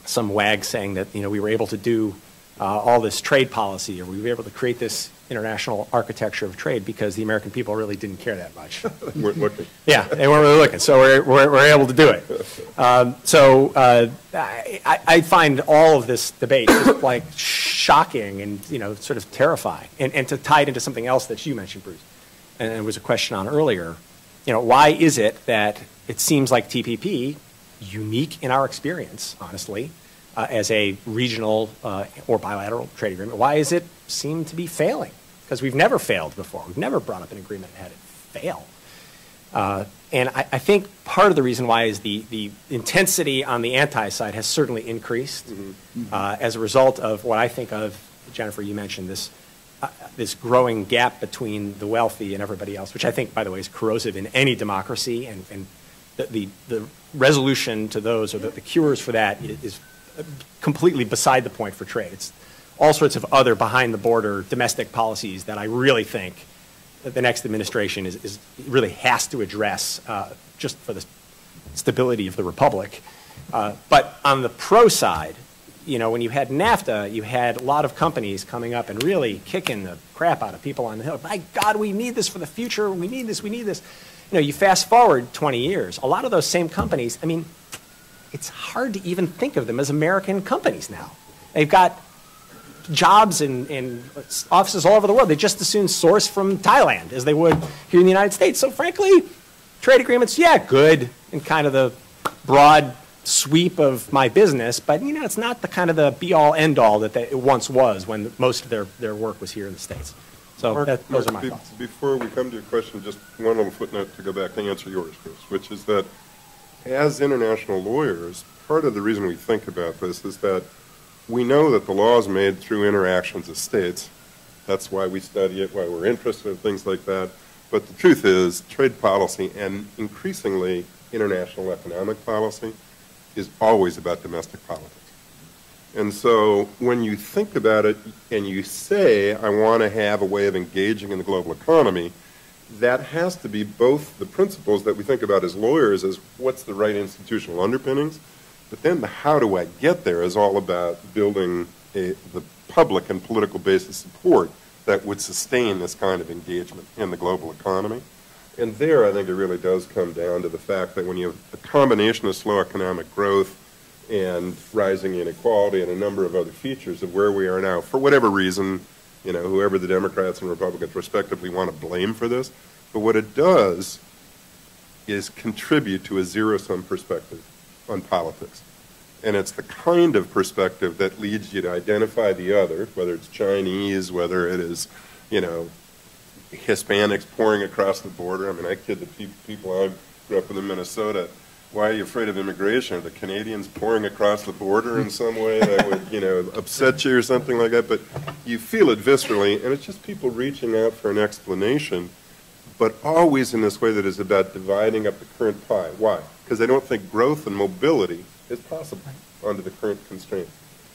some wag saying that, you know, we were able to do uh, all this trade policy, or we were able to create this international architecture of trade because the American people really didn't care that much. Weren't looking. Yeah, they weren't really looking, so we're, we're, we're able to do it. Um, so uh, I, I find all of this debate just like shocking and, you know, sort of terrifying. And, and to tie it into something else that you mentioned, Bruce, and there was a question on earlier, you know, why is it that it seems like TPP, unique in our experience, honestly, uh, as a regional uh, or bilateral trade agreement, why is it seem to be failing? Because we've never failed before. We've never brought up an agreement and had it fail. Uh, and I, I think part of the reason why is the, the intensity on the anti side has certainly increased uh, as a result of what I think of, Jennifer, you mentioned this, uh, this growing gap between the wealthy and everybody else, which I think, by the way, is corrosive in any democracy. And, and the, the, the resolution to those or the, the cures for that i- is completely beside the point for trade. It's all sorts of other behind the border domestic policies that I really think the next administration is, is really has to address uh, just for the stability of the republic. Uh, but on the pro side, you know, when you had NAFTA, you had a lot of companies coming up and really kicking the crap out of people on the hill. My God, we need this for the future. We need this. We need this. You know, you fast forward 20 years, a lot of those same companies, I mean, it's hard to even think of them as American companies now. They've got jobs in, in offices all over the world. They just as soon source from Thailand as they would here in the United States. So frankly, trade agreements, yeah, good in kind of the broad sweep of my business, but you know, it's not the kind of the be-all, end-all that they, it once was when most of their, their work was here in the States. So Mark, that, those are my be- thoughts. Before we come to your question, just one little footnote to go back and answer yours, Chris, which is that as international lawyers, part of the reason we think about this is that we know that the law is made through interactions of states. That's why we study it, why we're interested in things like that. But the truth is, trade policy and increasingly international economic policy is always about domestic politics. And so when you think about it and you say, I want to have a way of engaging in the global economy, that has to be both the principles that we think about as lawyers as what's the right institutional underpinnings, but then the how do I get there is all about building a, the public and political base of support that would sustain this kind of engagement in the global economy. And there, I think it really does come down to the fact that when you have a combination of slow economic growth and rising inequality and a number of other features of where we are now, for whatever reason, you know, whoever the Democrats and Republicans respectively want to blame for this, but what it does is contribute to a zero-sum perspective on politics. And it's the kind of perspective that leads you to identify the other, whether it's Chinese, whether it is, you know, Hispanics pouring across the border. I mean, I kid the pe- people, I grew up in Minnesota, why are you afraid of immigration? Are the Canadians pouring across the border in some way that would, you know, upset you or something like that? But you feel it viscerally, and it's just people reaching out for an explanation, but always in this way that is about dividing up the current pie. Why? Because they don't think growth and mobility is possible under the current constraints.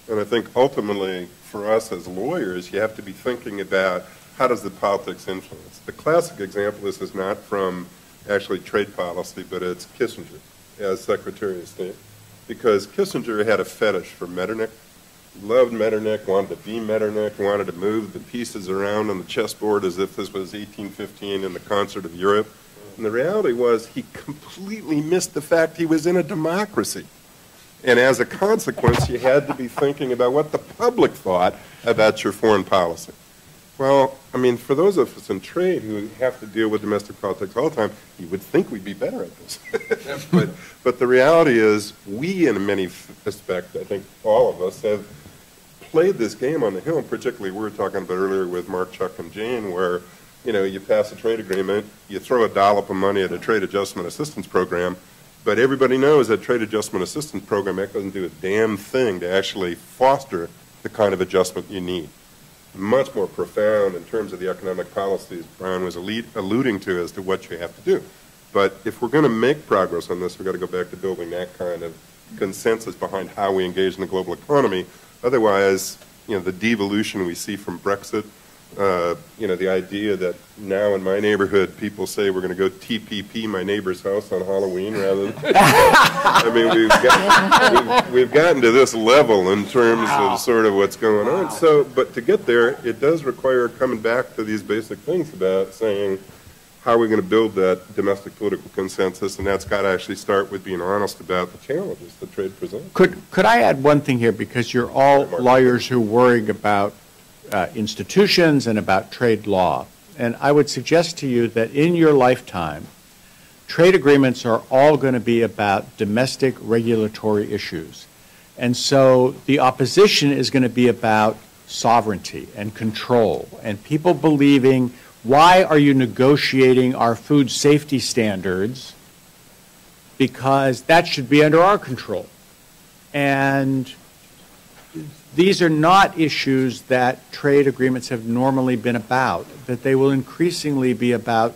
And I think ultimately, for us as lawyers, you have to be thinking about how does the politics influence. The classic example this is not from actually trade policy, but it's Kissinger as Secretary of State, because Kissinger had a fetish for Metternich. Loved Metternich, wanted to be Metternich, wanted to move the pieces around on the chessboard as if this was 1815 in the concert of Europe. And the reality was he completely missed the fact he was in a democracy. And as a consequence, you had to be thinking about what the public thought about your foreign policy. Well, I mean, for those of us in trade who have to deal with domestic politics all the time, you would think we'd be better at this. but, but the reality is, we, in many respects, I think all of us, have played this game on the Hill, particularly we were talking about earlier with Mark, Chuck, and Jane, where, you know, you pass a trade agreement, you throw a dollop of money at a trade adjustment assistance program, But everybody knows that Trade Adjustment Assistance Program Act doesn't do a damn thing to actually foster the kind of adjustment you need. Much more profound in terms of the economic policies Brian was allu- alluding to as to what you have to do. But if we're going to make progress on this, we've got to go back to building that kind of consensus behind how we engage in the global economy. Otherwise, you know, the devolution we see from Brexit, uh, you know, the idea that now in my neighborhood, people say we're going to go TPP my neighbor's house on Halloween rather than, I mean, we've, got, we've, we've gotten to this level in terms of sort of what's going on. So, but to get there, it does require coming back to these basic things about saying, how are we going to build that domestic political consensus? And that's got to actually start with being honest about the challenges that trade presents. Could, could I add one thing here, because you're all lawyers who are worrying about uh, institutions and about trade law. And I would suggest to you that in your lifetime, trade agreements are all going to be about domestic regulatory issues. And so the opposition is going to be about sovereignty and control and people believing, why are you negotiating our food safety standards? Because that should be under our control. And these are not issues that trade agreements have normally been about, that they will increasingly be about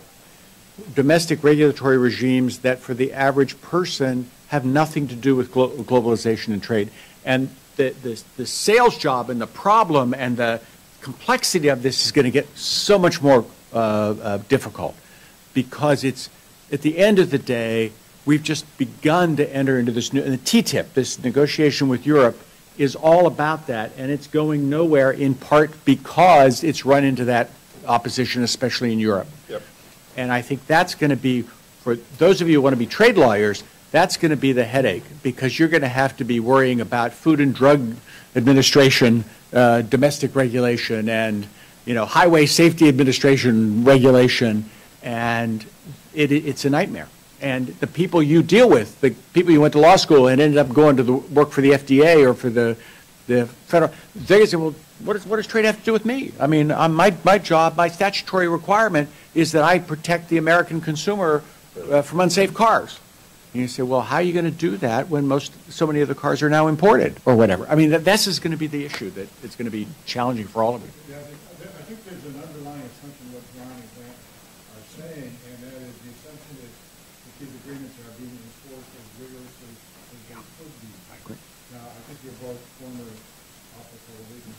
domestic regulatory regimes that for the average person have nothing to do with glo- globalization and trade. And the, the, the sales job and the problem and the complexity of this is going to get so much more uh, uh, difficult because it's, at the end of the day, we've just begun to enter into this new, and the TTIP, this negotiation with Europe, is all about that, and it's going nowhere in part because it's run into that opposition, especially in Europe. Yep. And I think that's going to be, for those of you who want to be trade lawyers, that's going to be the headache, because you're going to have to be worrying about Food and Drug Administration, uh, domestic regulation, and, you know, Highway Safety Administration regulation, and it, it's a nightmare. And the people you deal with, the people you went to law school and ended up going to the, work for the FDA or for the, the federal, they say, well, what does, what does trade have to do with me? I mean, um, my, my job, my statutory requirement is that I protect the American consumer uh, from unsafe cars. And you say, well, how are you going to do that when most, so many of the cars are now imported or whatever? I mean, that, this is going to be the issue that it's going to be challenging for all of you. Yeah, I think- I think there's an underlying assumption what John and Grant are saying, and that is the assumption is that these agreements are being enforced as rigorously as they could be. I agree. Now, I think you're both former office holders, and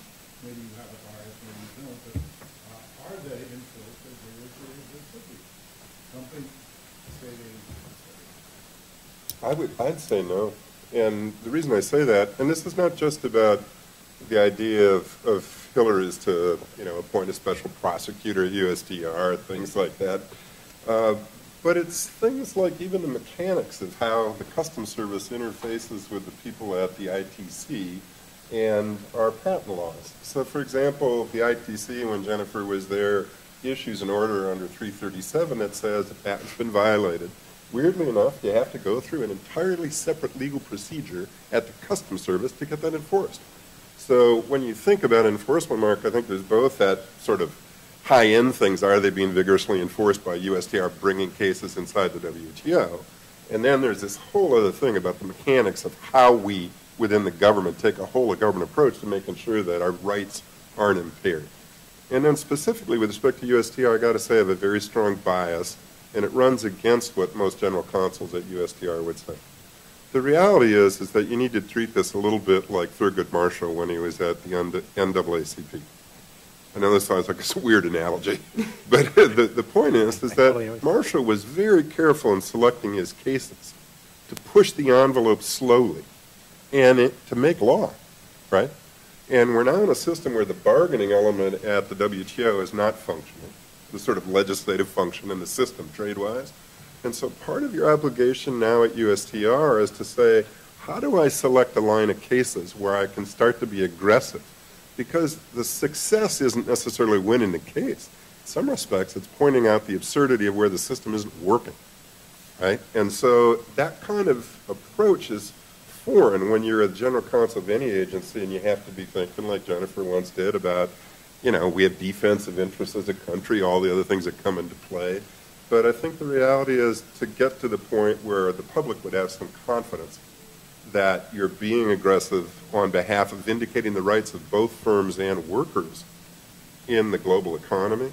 maybe you have a bias, maybe you don't, but uh, are they enforced as rigorously as they could be? Something state agencies say. I would, I'd say no. And the reason I say that, and this is not just about the idea of, of Hillary's to, you know, appoint a special prosecutor at USTR, things like that. Uh, but it's things like even the mechanics of how the Customs Service interfaces with the people at the ITC and our patent laws. So, for example, the ITC, when Jennifer was there, issues an order under 337 that says a patent's been violated. Weirdly enough, you have to go through an entirely separate legal procedure at the Customs Service to get that enforced. So when you think about enforcement, Mark, I think there's both that sort of high-end things, are they being vigorously enforced by USTR bringing cases inside the WTO? And then there's this whole other thing about the mechanics of how we, within the government, take a whole of government approach to making sure that our rights aren't impaired. And then specifically with respect to USTR, I got to say I have a very strong bias, and it runs against what most general counsels at USTR would say. The reality is, is that you need to treat this a little bit like Thurgood Marshall when he was at the NAACP. I know this sounds like a weird analogy, but the, the point is, is that Marshall was very careful in selecting his cases to push the envelope slowly and it, to make law, right? And we're now in a system where the bargaining element at the WTO is not functioning, the sort of legislative function in the system trade-wise. And so part of your obligation now at USTR is to say, how do I select a line of cases where I can start to be aggressive? Because the success isn't necessarily winning the case. In some respects, it's pointing out the absurdity of where the system isn't working, right? And so that kind of approach is foreign when you're a general counsel of any agency and you have to be thinking like Jennifer once did about, you know, we have defensive interests as a country, all the other things that come into play. But I think the reality is to get to the point where the public would have some confidence that you're being aggressive on behalf of vindicating the rights of both firms and workers in the global economy,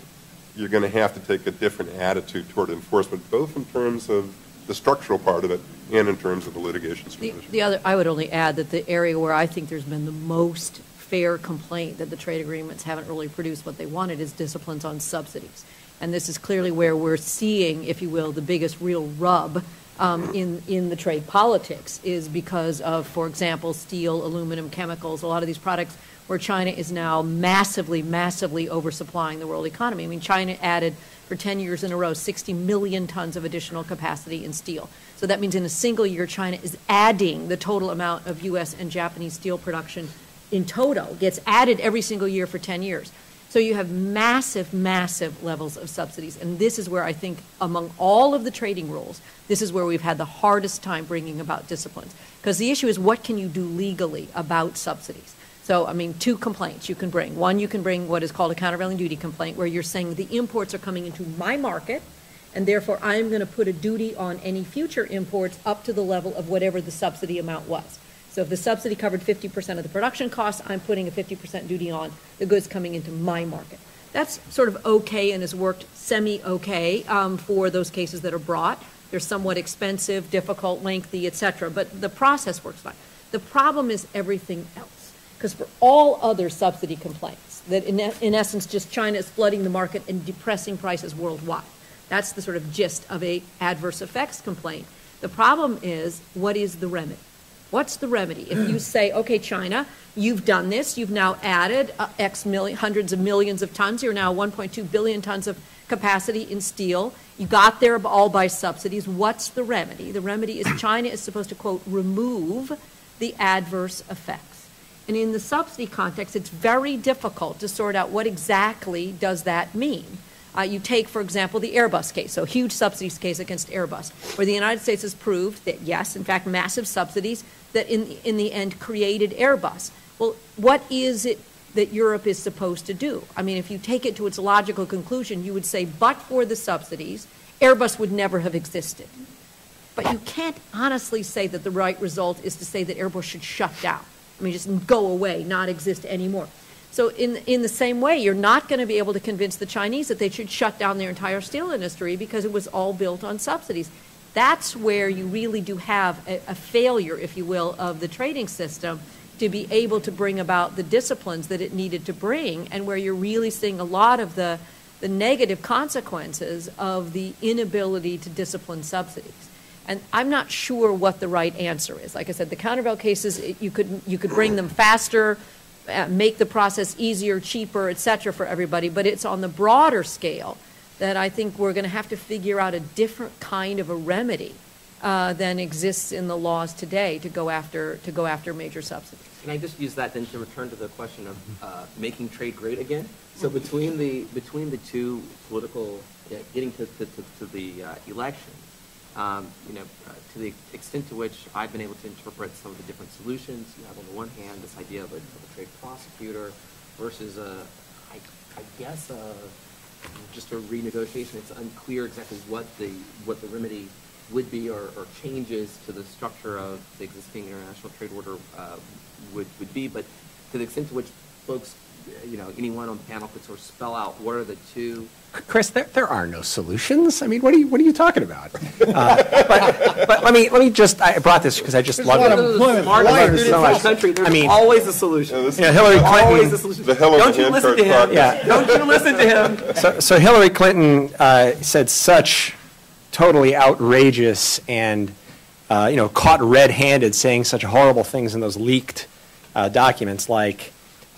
you're going to have to take a different attitude toward enforcement, both in terms of the structural part of it and in terms of the litigation The, the other, I would only add that the area where I think there's been the most fair complaint that the trade agreements haven't really produced what they wanted is disciplines on subsidies. And this is clearly where we're seeing, if you will, the biggest real rub um, in, in the trade politics is because of, for example, steel, aluminum, chemicals, a lot of these products where China is now massively, massively oversupplying the world economy. I mean, China added for 10 years in a row 60 million tons of additional capacity in steel. So that means in a single year, China is adding the total amount of U.S. and Japanese steel production in total, gets added every single year for 10 years. So you have massive, massive levels of subsidies. And this is where I think, among all of the trading rules, this is where we've had the hardest time bringing about disciplines. Because the issue is what can you do legally about subsidies? So, I mean, two complaints you can bring. One, you can bring what is called a countervailing duty complaint, where you're saying the imports are coming into my market, and therefore I'm going to put a duty on any future imports up to the level of whatever the subsidy amount was. So if the subsidy covered 50% of the production costs, I'm putting a 50% duty on the goods coming into my market. That's sort of okay and has worked semi-okay um, for those cases that are brought. They're somewhat expensive, difficult, lengthy, et cetera, but the process works fine. The problem is everything else. Because for all other subsidy complaints, that in, in essence, just China is flooding the market and depressing prices worldwide. That's the sort of gist of a adverse effects complaint. The problem is, what is the remedy? What's the remedy? If you say, okay, China, you've done this, you've now added uh, X million, hundreds of millions of tons, you're now 1.2 billion tons of capacity in steel, you got there all by subsidies, what's the remedy? The remedy is China is supposed to, quote, remove the adverse effects. And in the subsidy context, it's very difficult to sort out what exactly does that mean. Uh, you take, for example, the Airbus case, so a huge subsidies case against Airbus, where the United States has proved that, yes, in fact, massive subsidies that in, in the end created Airbus. Well, what is it that Europe is supposed to do? I mean, if you take it to its logical conclusion, you would say, but for the subsidies, Airbus would never have existed. But you can't honestly say that the right result is to say that Airbus should shut down. I mean, just go away, not exist anymore. So in, in the same way, you're not going to be able to convince the Chinese that they should shut down their entire steel industry because it was all built on subsidies. That's where you really do have a, a failure, if you will, of the trading system to be able to bring about the disciplines that it needed to bring and where you're really seeing a lot of the, the negative consequences of the inability to discipline subsidies. And I'm not sure what the right answer is. Like I said, the countervail cases, it- you could, you could bring them faster, uh, make the process easier, cheaper, et cetera, for everybody, but it's on the broader scale that I think we're going to have to figure out a different kind of a remedy uh, than exists in the laws today to go after, to go after major subsidies. Can I just use that then to return to the question of uh, making trade great again? So between the, between the two political, yeah, getting to, to, to- to the uh, election, um, you know, uh, to the extent to which I've been able to interpret some of the different solutions, you have on the one hand this idea of a, of a trade prosecutor versus a, I, I guess, a, just a renegotiation. It's unclear exactly what the, what the remedy would be or, or changes to the structure of the existing international trade order uh, would, would be. But to the extent to which folks, you know, anyone on the panel could sort of spell out what are the two Chris, there, there are no solutions. I mean, what are you, what are you talking about? Uh, But, but let me, let me just, I brought this because I just There's love it. of employment Smart so much. country, there's I mean- always a solution. Yeah, this- You know, Hillary Always a Clinton, solution. The hell of a Don't you listen to him. Yeah. Don't you listen to him. so, so Hillary Clinton uh, said such totally outrageous and, uh, you know, caught red-handed saying such horrible things in those leaked uh, documents like,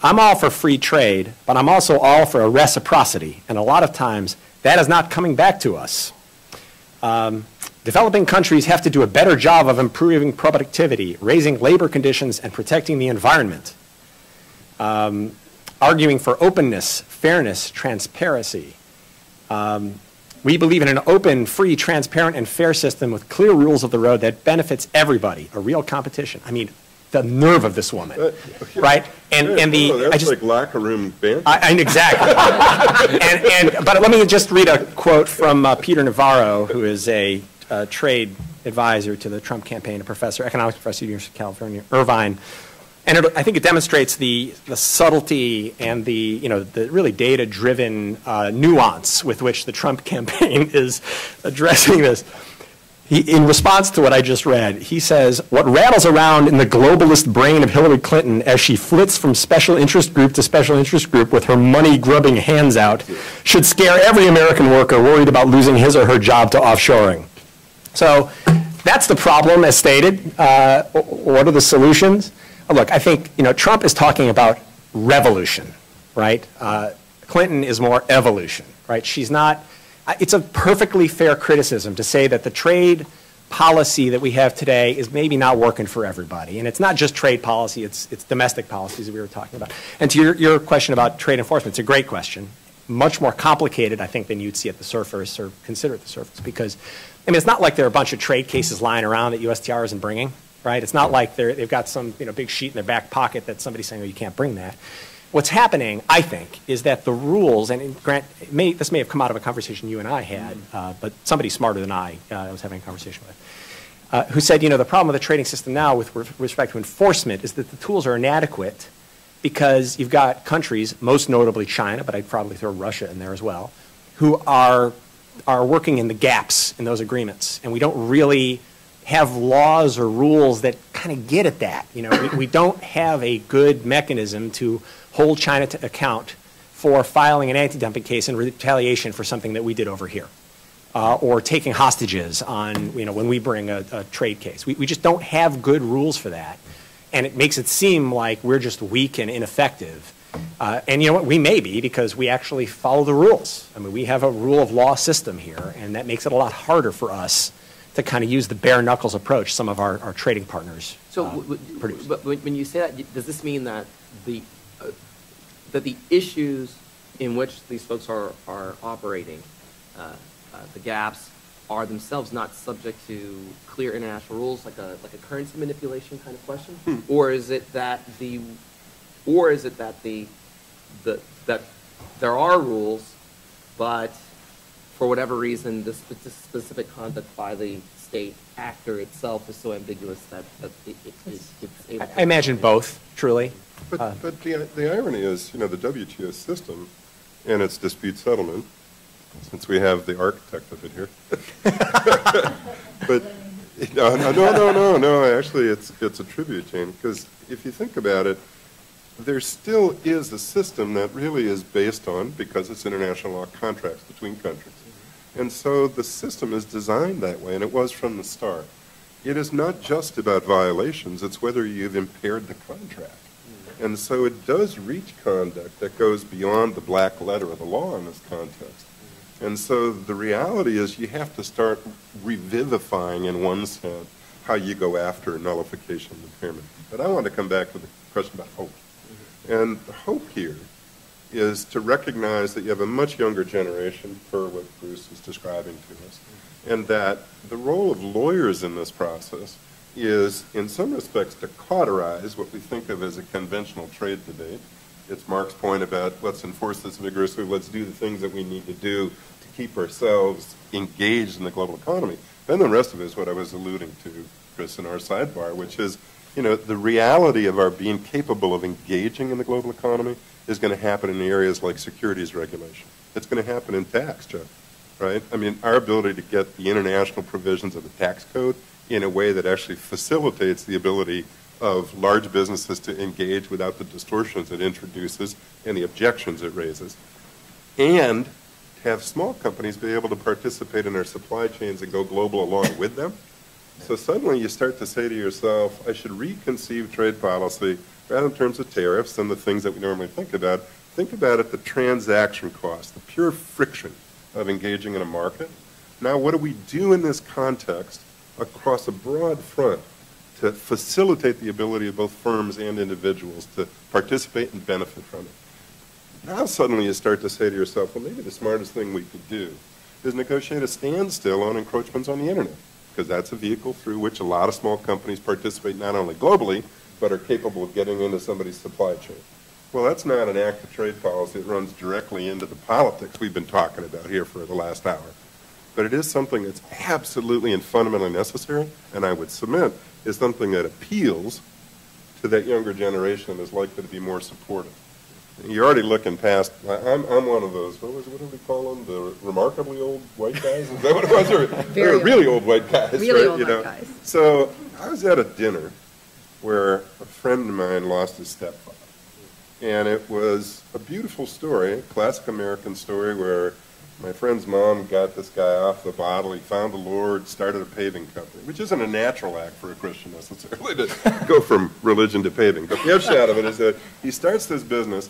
I'm all for free trade, but I'm also all for a reciprocity. And a lot of times, that is not coming back to us. Um, Developing countries have to do a better job of improving productivity, raising labor conditions, and protecting the environment. Um, Arguing for openness, fairness, transparency. Um, We believe in an open, free, transparent, and fair system with clear rules of the road that benefits everybody, a real competition. I mean, the nerve of this woman, Uh, right? And, and the, Oh, I just, like locker room banter. I, I, exactly. and, and, but let me just read a quote from uh, Peter Navarro, who is a uh, trade advisor to the Trump campaign, a professor, economics professor at the University of California, Irvine. And it, I think it demonstrates the, the subtlety and the, you know, the really data-driven uh, nuance with which the Trump campaign is addressing this. He, in response to what I just read, he says, What rattles around in the globalist brain of Hillary Clinton as she flits from special interest group to special interest group with her money grubbing hands out should scare every American worker worried about losing his or her job to offshoring. So that's the problem, as stated. Uh, what are the solutions? Uh, Look, I think you know Trump is talking about revolution, right? Uh, Clinton is more evolution, right? She's not. It's a perfectly fair criticism to say that the trade policy that we have today is maybe not working for everybody, and it's not just trade policy; it's it's domestic policies that we were talking about. And to your your question about trade enforcement, it's a great question much more complicated, I think, than you'd see at the surface or consider at the surface. Because, I mean, it's not like there are a bunch of trade cases lying around that USTR isn't bringing, right? It's not like they've got some, you know, big sheet in their back pocket that somebody's saying, oh, you can't bring that. What's happening, I think, is that the rules, and Grant, may, this may have come out of a conversation you and I had, uh, but somebody smarter than I, uh, I was having a conversation with, uh, who said, you know, the problem with the trading system now with re- respect to enforcement is that the tools are inadequate because you've got countries, most notably China, but I'd probably throw Russia in there as well, who are, are working in the gaps in those agreements. And we don't really have laws or rules that kind of get at that. You know, we, we don't have a good mechanism to hold China to account for filing an anti-dumping case in retaliation for something that we did over here. Uh, or taking hostages on, you know, when we bring a, a trade case. We, we just don't have good rules for that and it makes it seem like we're just weak and ineffective. Uh, and you know what? We may be because we actually follow the rules. I mean, we have a rule of law system here, and that makes it a lot harder for us to kind of use the bare knuckles approach some of our, our trading partners So, uh, produce. but when you say that, does this mean that the, that the issues in which these folks are, are operating, uh, uh, the gaps, are themselves not subject to clear international rules, like a, like a currency manipulation kind of question? Or is it that the, or is it that the, the, that there are rules, but for whatever reason, the spe- specific conduct by the state actor itself is so ambiguous that, that it, it, it's it's able I, to. I imagine both, truly. Uh, But, but the, the irony is, you know, the WTO system and its dispute settlement, since we have the architect of it here. But, no, no, no, no, no, no, actually, it's, it's a tribute, Jane, because if you think about it, there still is a system that really is based on, because it's international law, contracts between countries. And so the system is designed that way, and it was from the start. It is not just about violations, it's whether you've impaired the contract. And so it does reach conduct that goes beyond the black letter of the law in this context. And so the reality is you have to start revivifying, in one sense, how you go after nullification and impairment. But I want to come back to the question about hope. And the hope here is to recognize that you have a much younger generation, per what Bruce is describing to us, and that the role of lawyers in this process is, in some respects, to cauterize what we think of as a conventional trade debate. It's Mark's point about let's enforce this vigorously, let's do the things that we need to do to keep ourselves engaged in the global economy. Then the rest of it is what I was alluding to, Chris, in our sidebar, which is, you know, the reality of our being capable of engaging in the global economy is going to happen in areas like securities regulation. It's going to happen in tax, Jeff, right? I mean, our ability to get the international provisions of the tax code in a way that actually facilitates the ability of large businesses to engage without the distortions it introduces and the objections it raises, and have small companies be able to participate in our supply chains and go global along with them. So suddenly you start to say to yourself, I should reconceive trade policy rather in terms of tariffs and the things that we normally think about. Think about it, the transaction cost, the pure friction of engaging in a market. Now, what do we do in this context across a broad front to facilitate the ability of both firms and individuals to participate and benefit from it? Now suddenly you start to say to yourself, well, maybe the smartest thing we could do is negotiate a standstill on encroachments on the internet, because that's a vehicle through which a lot of small companies participate not only globally, but are capable of getting into somebody's supply chain. Well, that's not an act of trade policy. It runs directly into the politics we've been talking about here for the last hour. But it is something that's absolutely and fundamentally necessary, and I would submit is something that appeals to that younger generation and is likely to be more supportive. You're already looking past, I'm, I'm one of those, what was, what do we call them, the remarkably old white guys? Is that what it was? Or- Or old. really old white guys, right? Old you white know? guys. So I was at a dinner where a friend of mine lost his stepfather. And it was a beautiful story, a classic American story where my friend's mom got this guy off the bottle. He found the Lord, started a paving company, which isn't a natural act for a Christian necessarily to go from religion to paving. But the upshot of it is that he starts this business,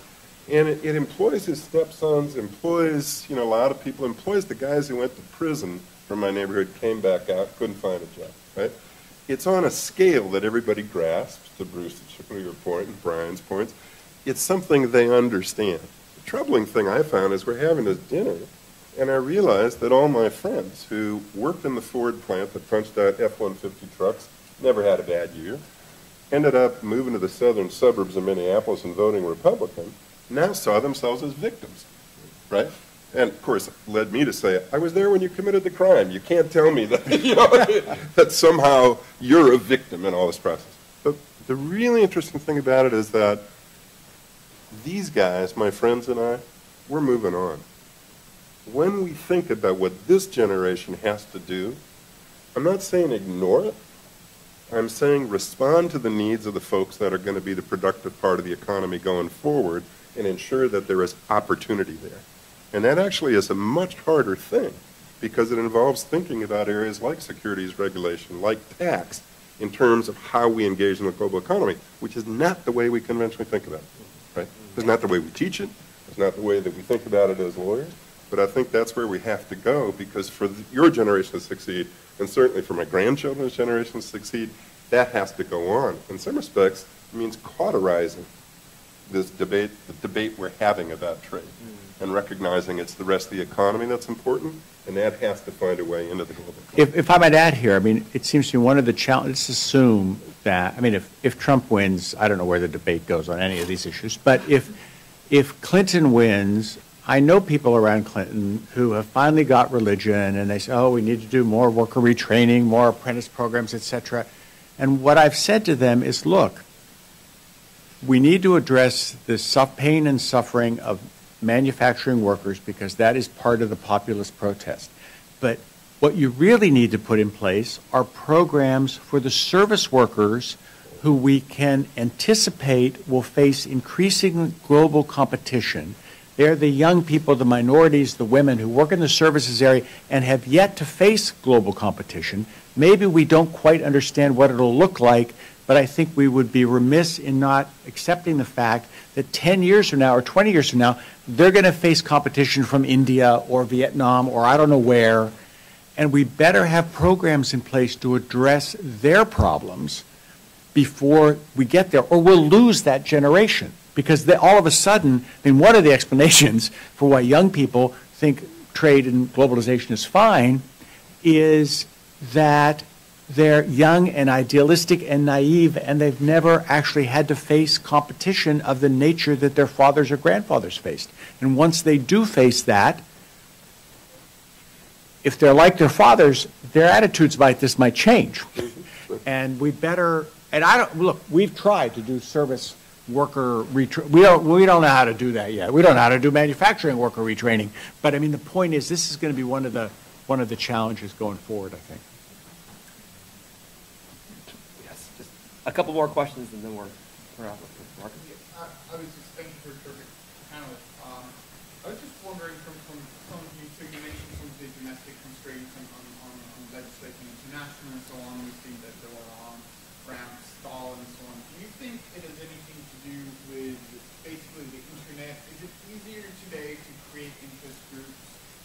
and it, it employs his stepsons, employs you know a lot of people, employs the guys who went to prison from my neighborhood, came back out, couldn't find a job. Right? It's on a scale that everybody grasps. To Bruce, to your point, and Brian's points, it's something they understand. The troubling thing I found is we're having this dinner, and I realized that all my friends who worked in the Ford plant that punched out F-150 trucks, never had a bad year, ended up moving to the southern suburbs of Minneapolis and voting Republican, now saw themselves as victims, right? And of course, led me to say, I was there when you committed the crime. You can't tell me that, you know, that somehow you're a victim in all this process. But the really interesting thing about it is that these guys, my friends and I, we're moving on. When we think about what this generation has to do, I'm not saying ignore it. I'm saying respond to the needs of the folks that are going to be the productive part of the economy going forward and ensure that there is opportunity there. And that actually is a much harder thing because it involves thinking about areas like securities regulation, like tax, in terms of how we engage in the global economy, which is not the way we conventionally think about it, right? It's not the way we teach it. It's not the way that we think about it as lawyers. But I think that's where we have to go because for th- your generation to succeed, and certainly for my grandchildren's generation to succeed, that has to go on. In some respects, it means cauterizing this debate, the debate we're having about trade, mm. and recognizing it's the rest of the economy that's important, and that has to find a way into the global. If, if I might add here, I mean, it seems to me one of the challenges, let's assume that, I mean, if, if Trump wins, I don't know where the debate goes on any of these issues, but if, if Clinton wins, I know people around Clinton who have finally got religion and they say, oh, we need to do more worker retraining, more apprentice programs, et cetera. And what I've said to them is, look, we need to address the pain and suffering of manufacturing workers because that is part of the populist protest. But what you really need to put in place are programs for the service workers who we can anticipate will face increasing global competition. They're the young people, the minorities, the women who work in the services area and have yet to face global competition. Maybe we don't quite understand what it'll look like, but I think we would be remiss in not accepting the fact that 10 years from now or 20 years from now, they're going to face competition from India or Vietnam or I don't know where. And we better have programs in place to address their problems before we get there, or we'll lose that generation. Because they, all of a sudden, I mean, one of the explanations for why young people think trade and globalization is fine is that they're young and idealistic and naive, and they've never actually had to face competition of the nature that their fathers or grandfathers faced. And once they do face that, if they're like their fathers, their attitudes about this might change. And we better, and I don't, look, we've tried to do service worker retra, we don't, we don't know how to do that yet. We don't know how to do manufacturing worker retraining. But I mean, the point is, this is going to be one of the, one of the challenges going forward, I think. Yes, just a couple more questions and then we're, we're out. Marcus? I I was just, thank you for a terrific panel. Um, I was just wondering from, from some of you, so you mentioned some of the domestic constraints on, on, on on legislating international and so on. We've seen that there were um, around stall and so on. Do you think it has anything to do with basically the internet? Is it easier today to create interest groups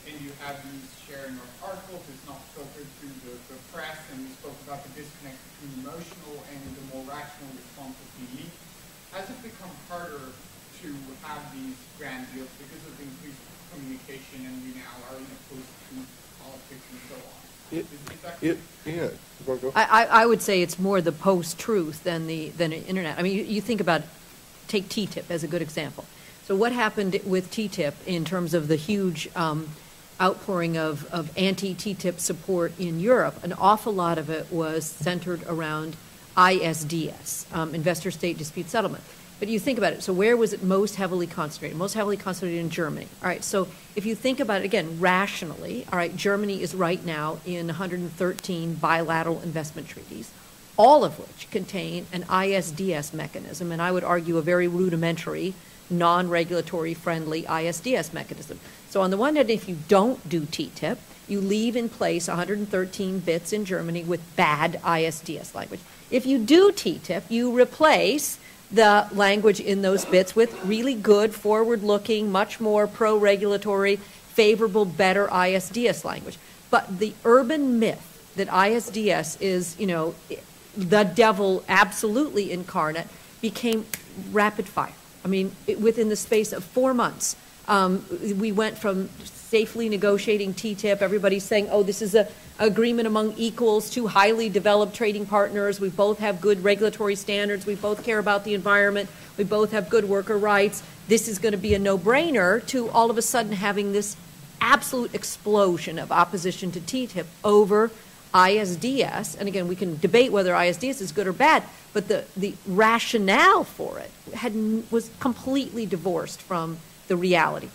and you have these sharing of articles, it's not filtered through the, the press, and we spoke about the disconnect between emotional and the more rational response of the elite. Has it become harder to have these grand deals because of increased communication and we now are in a post-truth politics and so on? It, Is, is it, yeah, you go? I, I, I would say it's more the post-truth than the, than the internet. I mean, you, you think about, take TTIP as a good example. So what happened with TTIP in terms of the huge um, outpouring of, of anti-TTIP support in Europe? An awful lot of it was centered around ISDS, um, Investor State Dispute Settlement. But you think about it, so where was it most heavily concentrated? Most heavily concentrated in Germany. All right, so if you think about it again rationally, all right, Germany is right now in 113 bilateral investment treaties, all of which contain an ISDS mechanism, and I would argue a very rudimentary, non-regulatory friendly ISDS mechanism. So on the one hand, if you don't do TTIP, you leave in place 113 bits in Germany with bad ISDS language. If you do TTIP, you replace the language in those bits with really good, forward-looking, much more pro-regulatory, favorable, better ISDS language. But the urban myth that ISDS is, you know, the devil absolutely incarnate became rapid fire. I mean, it- within the space of four months, um, we went from safely negotiating TTIP, everybody's saying, oh, this is a agreement among equals, two highly developed trading partners, we both have good regulatory standards, we both care about the environment, we both have good worker rights, this is going to be a no-brainer, to all of a sudden having this absolute explosion of opposition to TTIP over ISDS. And again, we can debate whether ISDS is good or bad, but the, the rationale for it had, was completely divorced from the reality.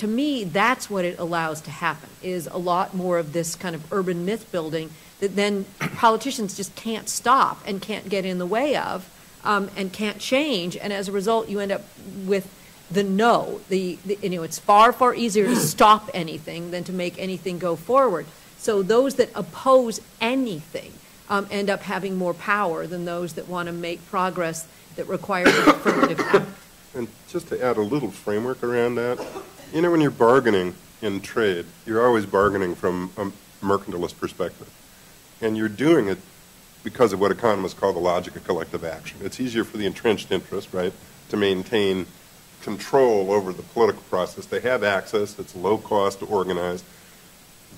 So to me, that's what it allows to happen, is a lot more of this kind of urban myth building that then politicians just can't stop and can't get in the way of um, and can't change. And as a result, you end up with the no. The, the, you know, it's far, far easier to stop anything than to make anything go forward. So those that oppose anything um, end up having more power than those that want to make progress that requires affirmative act. And just to add a little framework around that, you know, when you're bargaining in trade, you're always bargaining from a mercantilist perspective. And you're doing it because of what economists call the logic of collective action. It's easier for the entrenched interest, right, to maintain control over the political process. They have access, it's low cost to organize,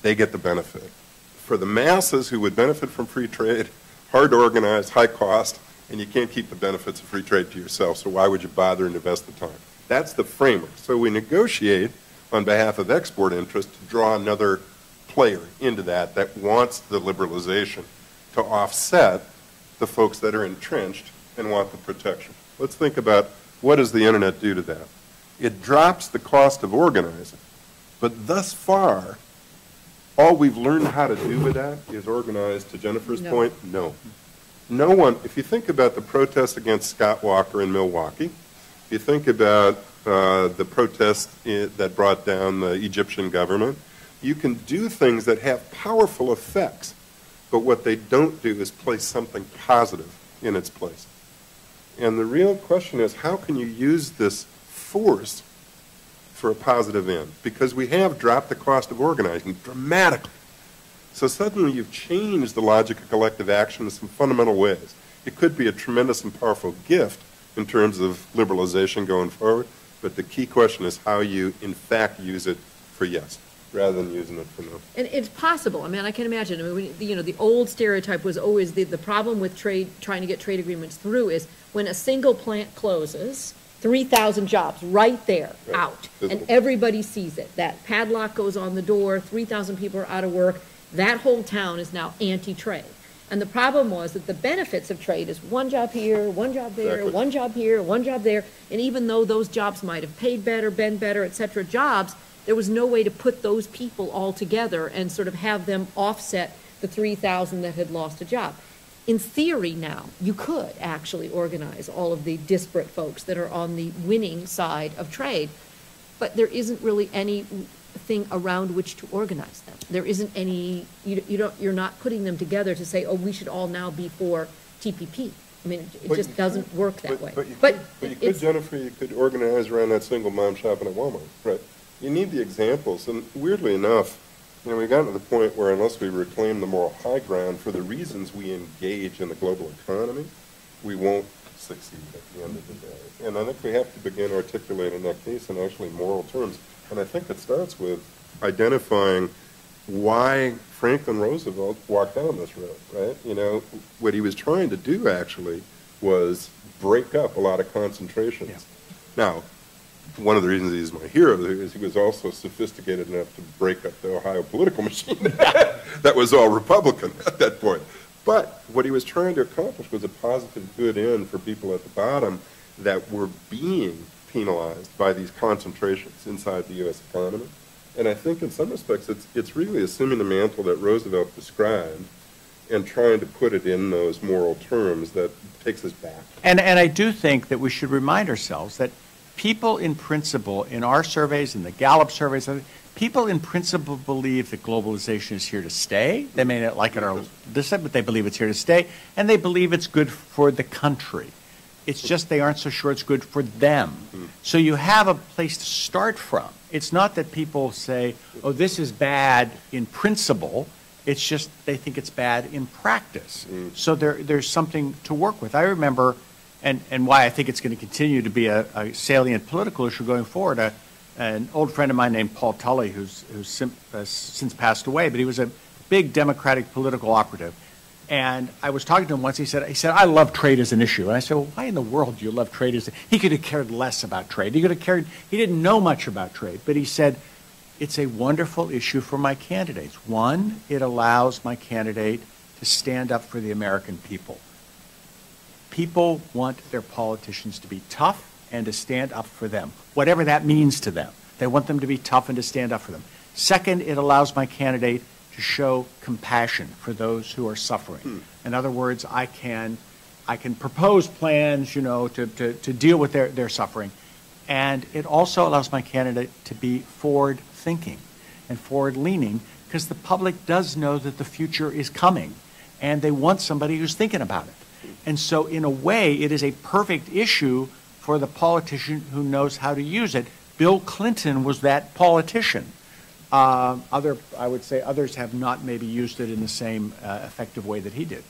they get the benefit. For the masses who would benefit from free trade, hard to organize, high cost, and you can't keep the benefits of free trade to yourself, so why would you bother and invest the time? That's the framework. So we negotiate on behalf of export interests to draw another player into that that wants the liberalization to offset the folks that are entrenched and want the protection. Let's think about what does the internet do to that? It drops the cost of organizing. But thus far, all we've learned how to do with that is organize, to Jennifer's No. point, no. No one, if you think about the protests against Scott Walker in Milwaukee, you think about uh, the protest that brought down the Egyptian government, you can do things that have powerful effects, but what they don't do is place something positive in its place. And the real question is, how can you use this force for a positive end? Because we have dropped the cost of organizing dramatically. So suddenly you've changed the logic of collective action in some fundamental ways. It could be a tremendous and powerful gift in terms of liberalization going forward, but the key question is how you, in fact, use it for yes, rather than using it for no. And it's possible. I mean, I can imagine. I mean, you know, the old stereotype was always the, the problem with trade, trying to get trade agreements through is when a single plant closes, 3,000 jobs right there, Right. out. And everybody sees it. That padlock goes on the door, 3,000 people are out of work. That whole town is now anti-trade. And the problem was that the benefits of trade is one job here, one job there, Exactly. one job here, one job there. And even though those jobs might have paid better, been better, et cetera, jobs, there was no way to put those people all together and sort of have them offset the 3,000 that had lost a job. In theory now, you could actually organize all of the disparate folks that are on the winning side of trade, but there isn't really anything around which to organize them. There isn't any, you, you don't, you're not putting them together to say, oh, we should all now be for TPP. I mean, it- it But just you doesn't work that way. But you But could, but you could, it's- Jennifer, you could organize around that single mom shopping at Walmart, right? You need the examples, and weirdly enough, you know, we've gotten to the point where unless we reclaim the moral high ground for the reasons we engage in the global economy, we won't succeed at the end of the day. And I think we have to begin articulating that case in actually moral terms. And I think it starts with identifying why Franklin Roosevelt walked down this road, right? You know, what he was trying to do actually was break up a lot of concentrations. Now, one of the reasons he's my hero is he was also sophisticated enough to break up the Ohio political machine that was all Republican at that point. But what he was trying to accomplish was a positive good end for people at the bottom that were being penalized by these concentrations inside the U.S. economy. And I think in some respects, it's, it's really assuming the mantle that Roosevelt described and trying to put it in those moral terms that takes us back. And, and I do think that we should remind ourselves that people in principle, in our surveys, in the Gallup surveys, people in principle believe that globalization is here to stay. They may not like it or this, but they believe it's here to stay, and they believe it's good for the country. It's just they aren't so sure it's good for them. So you have a place to start from. It's not that people say, oh, this is bad in principle. It's just they think it's bad in practice. So there, there's something to work with. I remember, and, and why I think it's going to continue to be a, a salient political issue going forward. A, an old friend of mine named Paul Tully, who's, who's sim, uh, since passed away, but he was a big Democratic political operative. And I was talking to him once. He said, "He said I love trade as an issue." And I said, "Well, why in the world do you love trade as?" A-? He could have cared less about trade. He could have cared. He didn't know much about trade, but he said, "It's a wonderful issue for my candidates. One, it allows my candidate to stand up for the American people. People want their politicians to be tough and to stand up for them, whatever that means to them. They want them to be tough and to stand up for them. Second, it allows my candidate to show compassion for those who are suffering. Hmm. In other words, I can, I can propose plans, you know, to, to, to deal with their, their suffering. And it also allows my candidate to be forward thinking and forward leaning because the public does know that the future is coming and they want somebody who's thinking about it. And so, in a way, it is a perfect issue for the politician who knows how to use it. Bill Clinton was that politician. Uh, other, I would say, others have not maybe used it in the same uh, effective way that he did.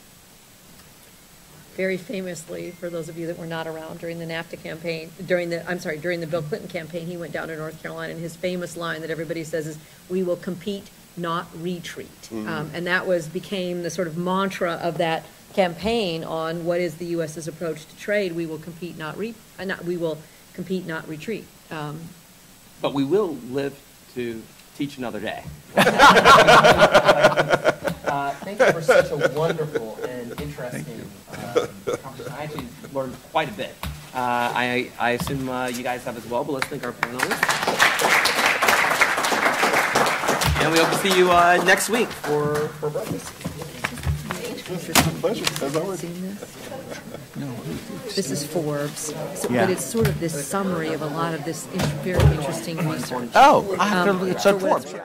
Very famously, for those of you that were not around during the NAFTA campaign, during the, I'm sorry, during the Bill Clinton campaign, he went down to North Carolina, and his famous line that everybody says is, "We will compete, not retreat." Um, and that was, became the sort of mantra of that campaign on what is the U.S.'s approach to trade. We will compete, not re, uh, not, we will compete, not retreat. Um, But we will live to teach another day. Uh, Thank you for such a wonderful and interesting um, conversation. I actually learned quite a bit. Uh, I I assume uh, you guys have as well, but let's thank our panelists. And we hope to see you uh, next week for for breakfast. It's a Pleasure, as always. Seen this? This is Forbes, so- Yeah. but it's sort of this summary of a lot of this in- very interesting research. Oh, I have to, Um, it's on for Forbes. worth.